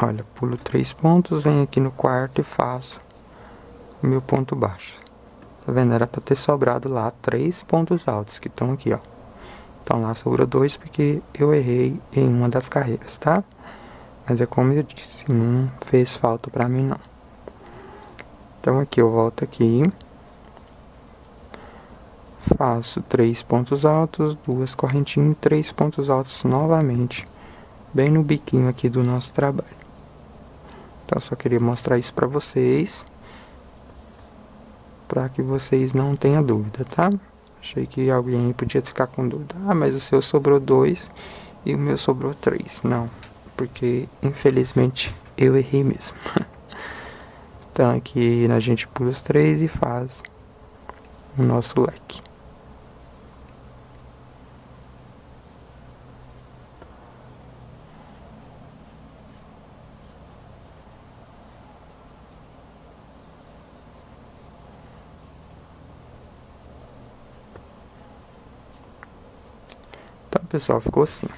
S1: Olha, pulo três pontos, venho aqui no quarto e faço meu ponto baixo. Tá vendo? Era para ter sobrado lá três pontos altos que estão aqui, ó. Então lá sobrou dois porque eu errei em uma das carreiras, tá? Mas é como eu disse, não fez falta para mim não. Então aqui eu volto aqui. Faço três pontos altos, duas correntinhas, três pontos altos novamente. Bem no biquinho aqui do nosso trabalho. Então, só queria mostrar isso para vocês. Para que vocês não tenham dúvida, tá? Achei que alguém podia ficar com dúvida. Ah, mas o seu sobrou dois e o meu sobrou três. Não, porque infelizmente eu errei mesmo. [laughs] então aqui a gente pula os três e faz o nosso leque. Então, pessoal, ficou assim.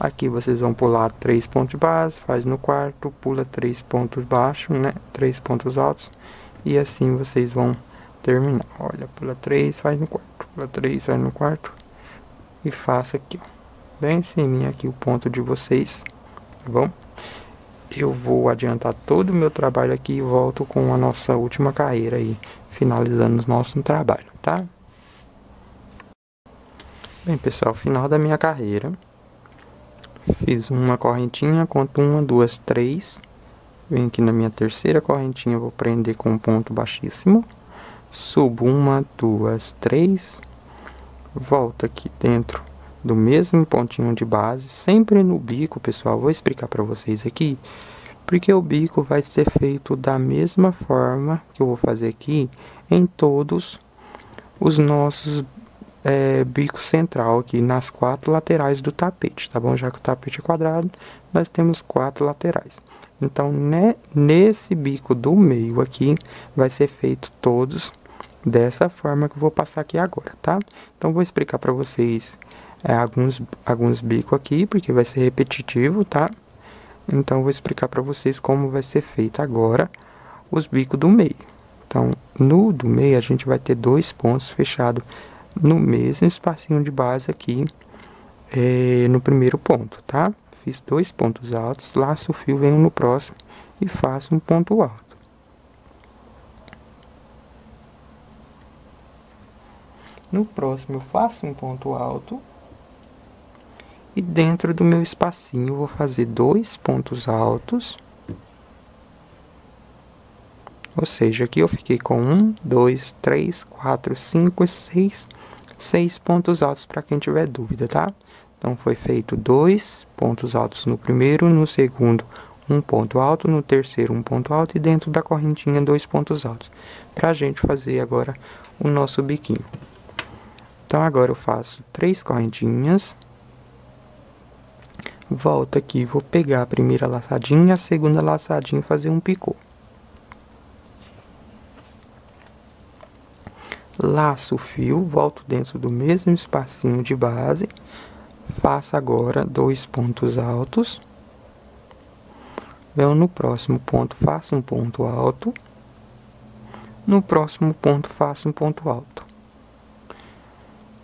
S1: Aqui vocês vão pular três pontos base, faz no quarto, pula três pontos baixos, né? Três pontos altos. E assim vocês vão terminar. Olha, pula três, faz no quarto. Pula três, faz no quarto. E faça aqui, ó. Bem em cima aqui o ponto de vocês, tá bom? Eu vou adiantar todo o meu trabalho aqui e volto com a nossa última carreira aí, finalizando o nosso trabalho, tá? Bem, pessoal, final da minha carreira. Fiz uma correntinha, conto uma, duas, três. Venho aqui na minha terceira correntinha, vou prender com um ponto baixíssimo. Subo uma, duas, três. Volto aqui dentro do mesmo pontinho de base, sempre no bico, pessoal. Vou explicar para vocês aqui, porque o bico vai ser feito da mesma forma que eu vou fazer aqui em todos os nossos é, bico central aqui nas quatro laterais do tapete, tá bom? Já que o tapete é quadrado, nós temos quatro laterais. Então, né, nesse bico do meio aqui, vai ser feito todos dessa forma que eu vou passar aqui agora, tá? Então, vou explicar para vocês é, alguns, alguns bicos aqui, porque vai ser repetitivo, tá? Então, vou explicar para vocês como vai ser feito agora os bicos do meio. Então, no do meio, a gente vai ter dois pontos fechados no mesmo espacinho de base aqui é, no primeiro ponto, tá? Fiz dois pontos altos, laço o fio, venho no próximo e faço um ponto alto. No próximo eu faço um ponto alto e dentro do meu espacinho vou fazer dois pontos altos. Ou seja, aqui eu fiquei com um, dois, três, quatro, cinco, seis, seis pontos altos para quem tiver dúvida, tá? Então foi feito dois pontos altos no primeiro, no segundo um ponto alto, no terceiro um ponto alto e dentro da correntinha dois pontos altos. Para a gente fazer agora o nosso biquinho. Então agora eu faço três correntinhas. Volto aqui, vou pegar a primeira laçadinha, a segunda laçadinha e fazer um picô. Laço o fio, volto dentro do mesmo espacinho de base, faço agora dois pontos altos, venho no próximo ponto, faço um ponto alto, no próximo ponto faço um ponto alto.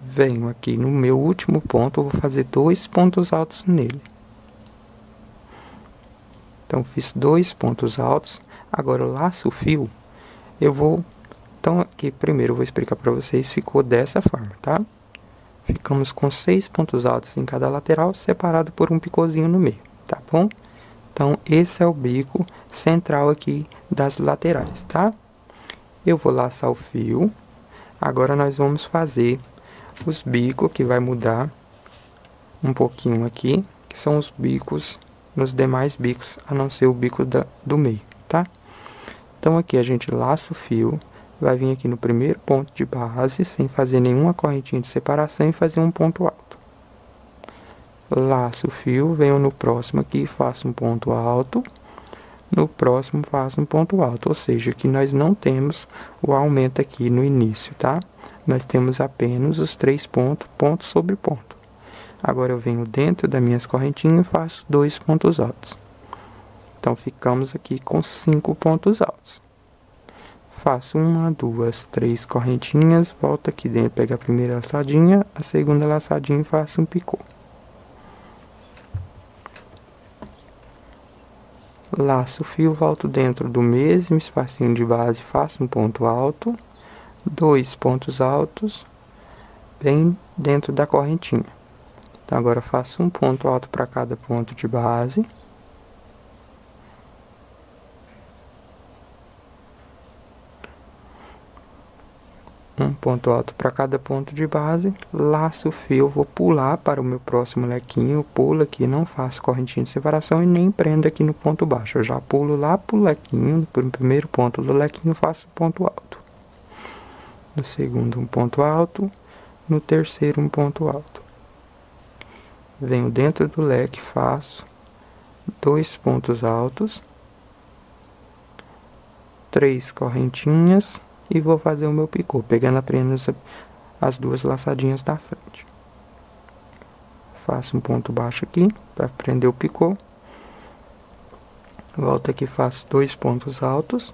S1: Venho aqui no meu último ponto, vou fazer dois pontos altos nele. Então, fiz dois pontos altos, agora laço o fio, eu vou então, aqui primeiro eu vou explicar para vocês, ficou dessa forma, tá? Ficamos com seis pontos altos em cada lateral, separado por um picôzinho no meio, tá bom? Então, esse é o bico central aqui das laterais, tá? Eu vou laçar o fio. Agora, nós vamos fazer os bicos, que vai mudar um pouquinho aqui, que são os bicos nos demais bicos, a não ser o bico da, do meio, tá? Então, aqui a gente laça o fio, vai vir aqui no primeiro ponto de base, sem fazer nenhuma correntinha de separação e fazer um ponto alto. Laço o fio, venho no próximo aqui, faço um ponto alto. No próximo, faço um ponto alto, ou seja, que nós não temos o aumento aqui no início, tá? Nós temos apenas os três pontos, ponto sobre ponto. Agora eu venho dentro das minhas correntinhas e faço dois pontos altos. Então, ficamos aqui com cinco pontos altos. Faço uma, duas, três correntinhas, volto aqui dentro, pego a primeira laçadinha, a segunda laçadinha e faço um picô. Laço o fio, volto dentro do mesmo espacinho de base, faço um ponto alto, dois pontos altos, bem dentro da correntinha. Então, agora faço um ponto alto para cada ponto de base. Um ponto alto para cada ponto de base, laço o fio, vou pular para o meu próximo lequinho, pulo aqui, não faço correntinha de separação e nem prendo aqui no ponto baixo, eu já pulo lá para o lequinho, no primeiro ponto do lequinho faço ponto alto, no segundo um ponto alto, no terceiro um ponto alto, venho dentro do leque, faço dois pontos altos, três correntinhas, e vou fazer o meu picô, pegando apenas as duas laçadinhas da frente. Faço um ponto baixo aqui para prender o picô. Volto aqui, faço dois pontos altos.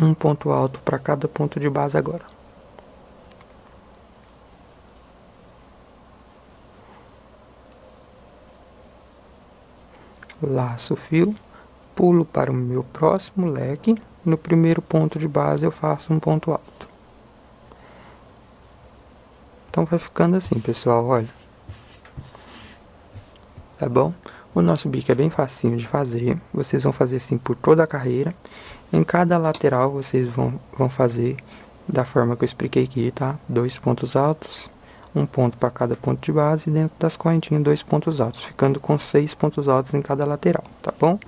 S1: Um ponto alto para cada ponto de base agora. Laço o fio pulo para o meu próximo leque. No primeiro ponto de base eu faço um ponto alto. Então vai ficando assim, pessoal, olha. Tá bom? O nosso bico é bem facinho de fazer. Vocês vão fazer assim por toda a carreira. Em cada lateral vocês vão, vão fazer da forma que eu expliquei aqui, tá? Dois pontos altos, um ponto para cada ponto de base e dentro das correntinhas dois pontos altos, ficando com seis pontos altos em cada lateral, tá bom?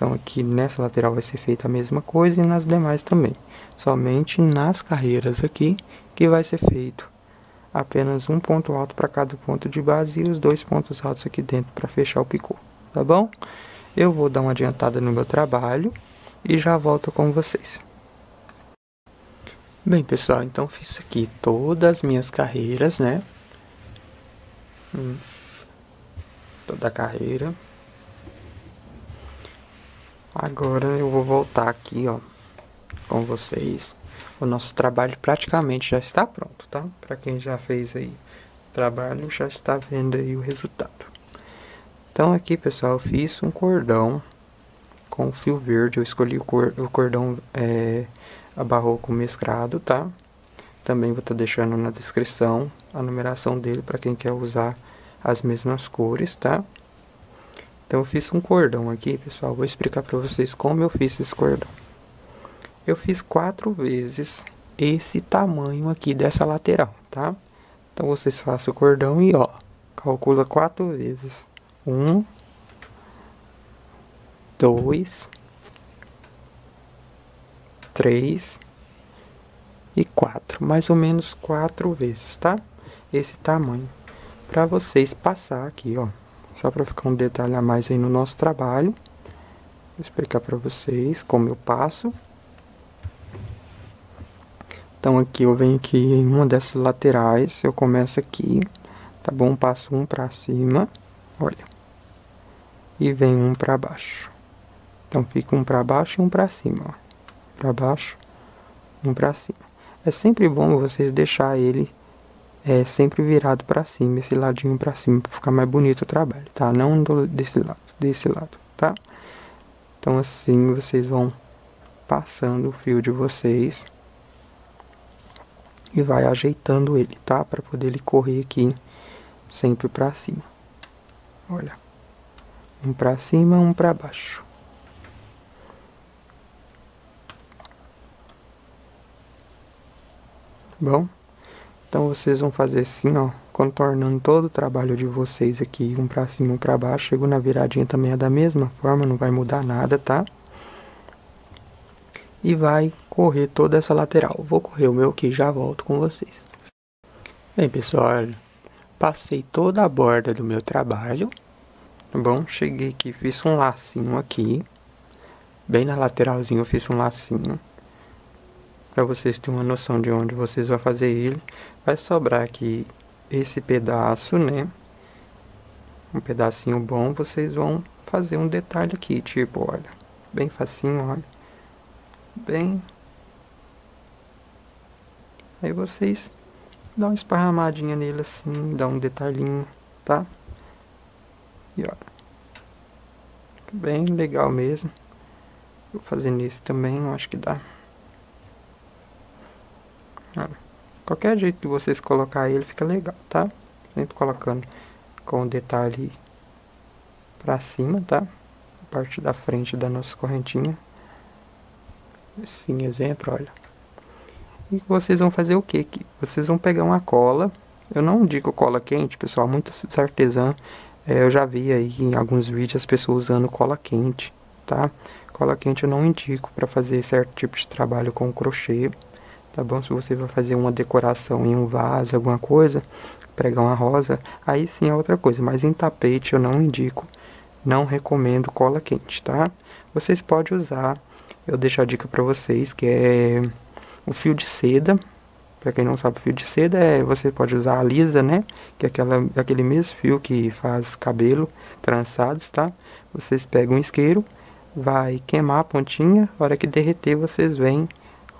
S1: Então aqui nessa lateral vai ser feita a mesma coisa e nas demais também. Somente nas carreiras aqui que vai ser feito apenas um ponto alto para cada ponto de base e os dois pontos altos aqui dentro para fechar o picô, tá bom? Eu vou dar uma adiantada no meu trabalho e já volto com vocês. Bem, pessoal, então fiz aqui todas as minhas carreiras, né? Hum. Toda a carreira. Agora eu vou voltar aqui, ó, com vocês. O nosso trabalho praticamente já está pronto, tá? Para quem já fez aí o trabalho, já está vendo aí o resultado. Então aqui, pessoal, eu fiz um cordão com fio verde. Eu escolhi o, cor, o cordão é, abarroco mesclado, tá? Também vou estar tá deixando na descrição a numeração dele para quem quer usar as mesmas cores, tá? Então eu fiz um cordão aqui, pessoal. Vou explicar para vocês como eu fiz esse cordão. Eu fiz quatro vezes esse tamanho aqui dessa lateral, tá? Então vocês façam o cordão e ó, calcula quatro vezes. Um, dois, três e quatro, mais ou menos quatro vezes, tá? Esse tamanho para vocês passar aqui, ó. Só para ficar um detalhe a mais aí no nosso trabalho. Vou explicar para vocês como eu passo. Então aqui eu venho aqui em uma dessas laterais, eu começo aqui, tá bom? Passo um para cima, olha. E vem um para baixo. Então fica um para baixo e um para cima, ó. Para baixo, um para cima. É sempre bom vocês deixar ele é sempre virado para cima, esse ladinho para cima, para ficar mais bonito o trabalho, tá? Não do, desse lado, desse lado, tá? Então assim vocês vão passando o fio de vocês e vai ajeitando ele, tá? Para poder ele correr aqui sempre para cima. Olha. Um para cima, um para baixo. Bom? Então vocês vão fazer assim, ó, contornando todo o trabalho de vocês aqui, um para cima, um para baixo. Chego na viradinha também é da mesma forma, não vai mudar nada, tá? e vai correr toda essa lateral. Vou correr o meu aqui já volto com vocês. Bem, pessoal, passei toda a borda do meu trabalho, tá bom? Cheguei aqui, fiz um lacinho aqui, bem na lateralzinha eu fiz um lacinho, para vocês terem uma noção de onde vocês vão fazer ele. Vai sobrar aqui esse pedaço, né? Um pedacinho bom, vocês vão fazer um detalhe aqui, tipo, olha, bem facinho, olha, bem. Aí vocês dá uma esparramadinha nele assim, dá um detalhinho, tá? E olha, bem legal mesmo. Vou fazer nesse também, acho que dá. Olha, qualquer jeito que vocês colocar ele fica legal, tá? Sempre colocando com o detalhe pra cima, tá? A parte da frente da nossa correntinha. Sim, exemplo, olha. E vocês vão fazer o que? Vocês vão pegar uma cola. Eu não digo cola quente, pessoal. Muitos artesãos, é, eu já vi aí em alguns vídeos as pessoas usando cola quente, tá? Cola quente eu não indico para fazer certo tipo de trabalho com crochê, tá bom? Se você vai fazer uma decoração em um vaso, alguma coisa, pregar uma rosa, aí sim é outra coisa. Mas em tapete eu não indico, não recomendo cola quente, tá? Vocês podem usar, eu deixo a dica para vocês que é o fio de seda, para quem não sabe, o fio de seda é você pode usar a lisa, né? Que é aquela, aquele mesmo fio que faz cabelo trançados, tá? Vocês pegam um isqueiro, vai queimar a pontinha, hora que derreter vocês vêm,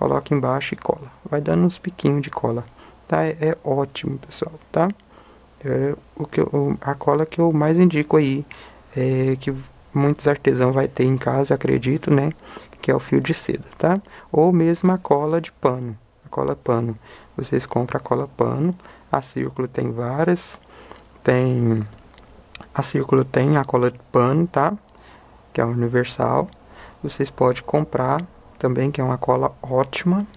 S1: coloca embaixo e cola. Vai dando uns piquinhos de cola, tá? É, é ótimo, pessoal, tá? É o que eu, a cola que eu mais indico aí, é que muitos artesãos vai ter em casa, acredito, né? que é o fio de seda, tá? Ou mesmo a cola de pano, a cola pano. Vocês compram a cola pano, a círculo tem várias, tem a círculo tem a cola de pano, tá? Que é universal. Vocês podem comprar também, que é uma cola ótima,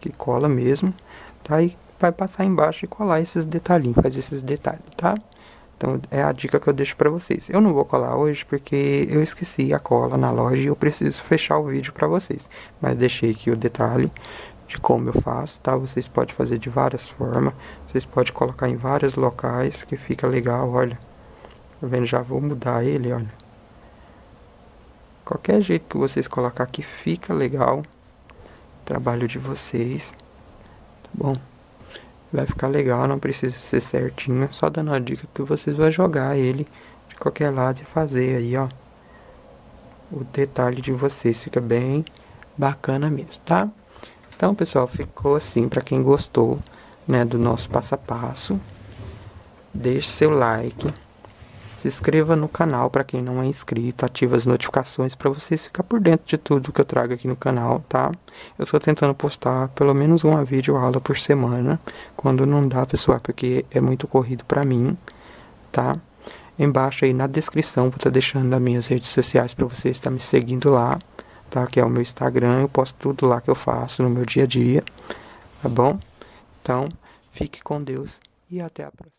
S1: que cola mesmo, tá? E vai passar embaixo e colar esses detalhinhos, fazer esses detalhes, tá? Então é a dica que eu deixo para vocês. Eu não vou colar hoje porque eu esqueci a cola na loja e eu preciso fechar o vídeo para vocês. Mas deixei aqui o detalhe de como eu faço, tá? Vocês podem fazer de várias formas. Vocês podem colocar em vários locais que fica legal, olha. Tá vendo? Já vou mudar ele, olha. Qualquer jeito que vocês colocar aqui fica legal. Trabalho de vocês. Tá bom? vai ficar legal, não precisa ser certinho, só dando a dica que vocês vão jogar ele de qualquer lado e fazer aí, ó, o detalhe de vocês, fica bem bacana mesmo, tá? Então, pessoal, ficou assim, para quem gostou, né, do nosso passo a passo, deixe seu like, se inscreva no canal para quem não é inscrito, ative as notificações para vocês ficar por dentro de tudo que eu trago aqui no canal, tá? Eu estou tentando postar pelo menos uma vídeo aula por semana, quando não dá, pessoal, porque é muito corrido para mim, tá? Embaixo aí na descrição vou estar tá deixando as minhas redes sociais para vocês estar me seguindo lá, tá? Que é o meu Instagram, eu posto tudo lá que eu faço no meu dia a dia, tá bom? Então, fique com Deus e até a próxima.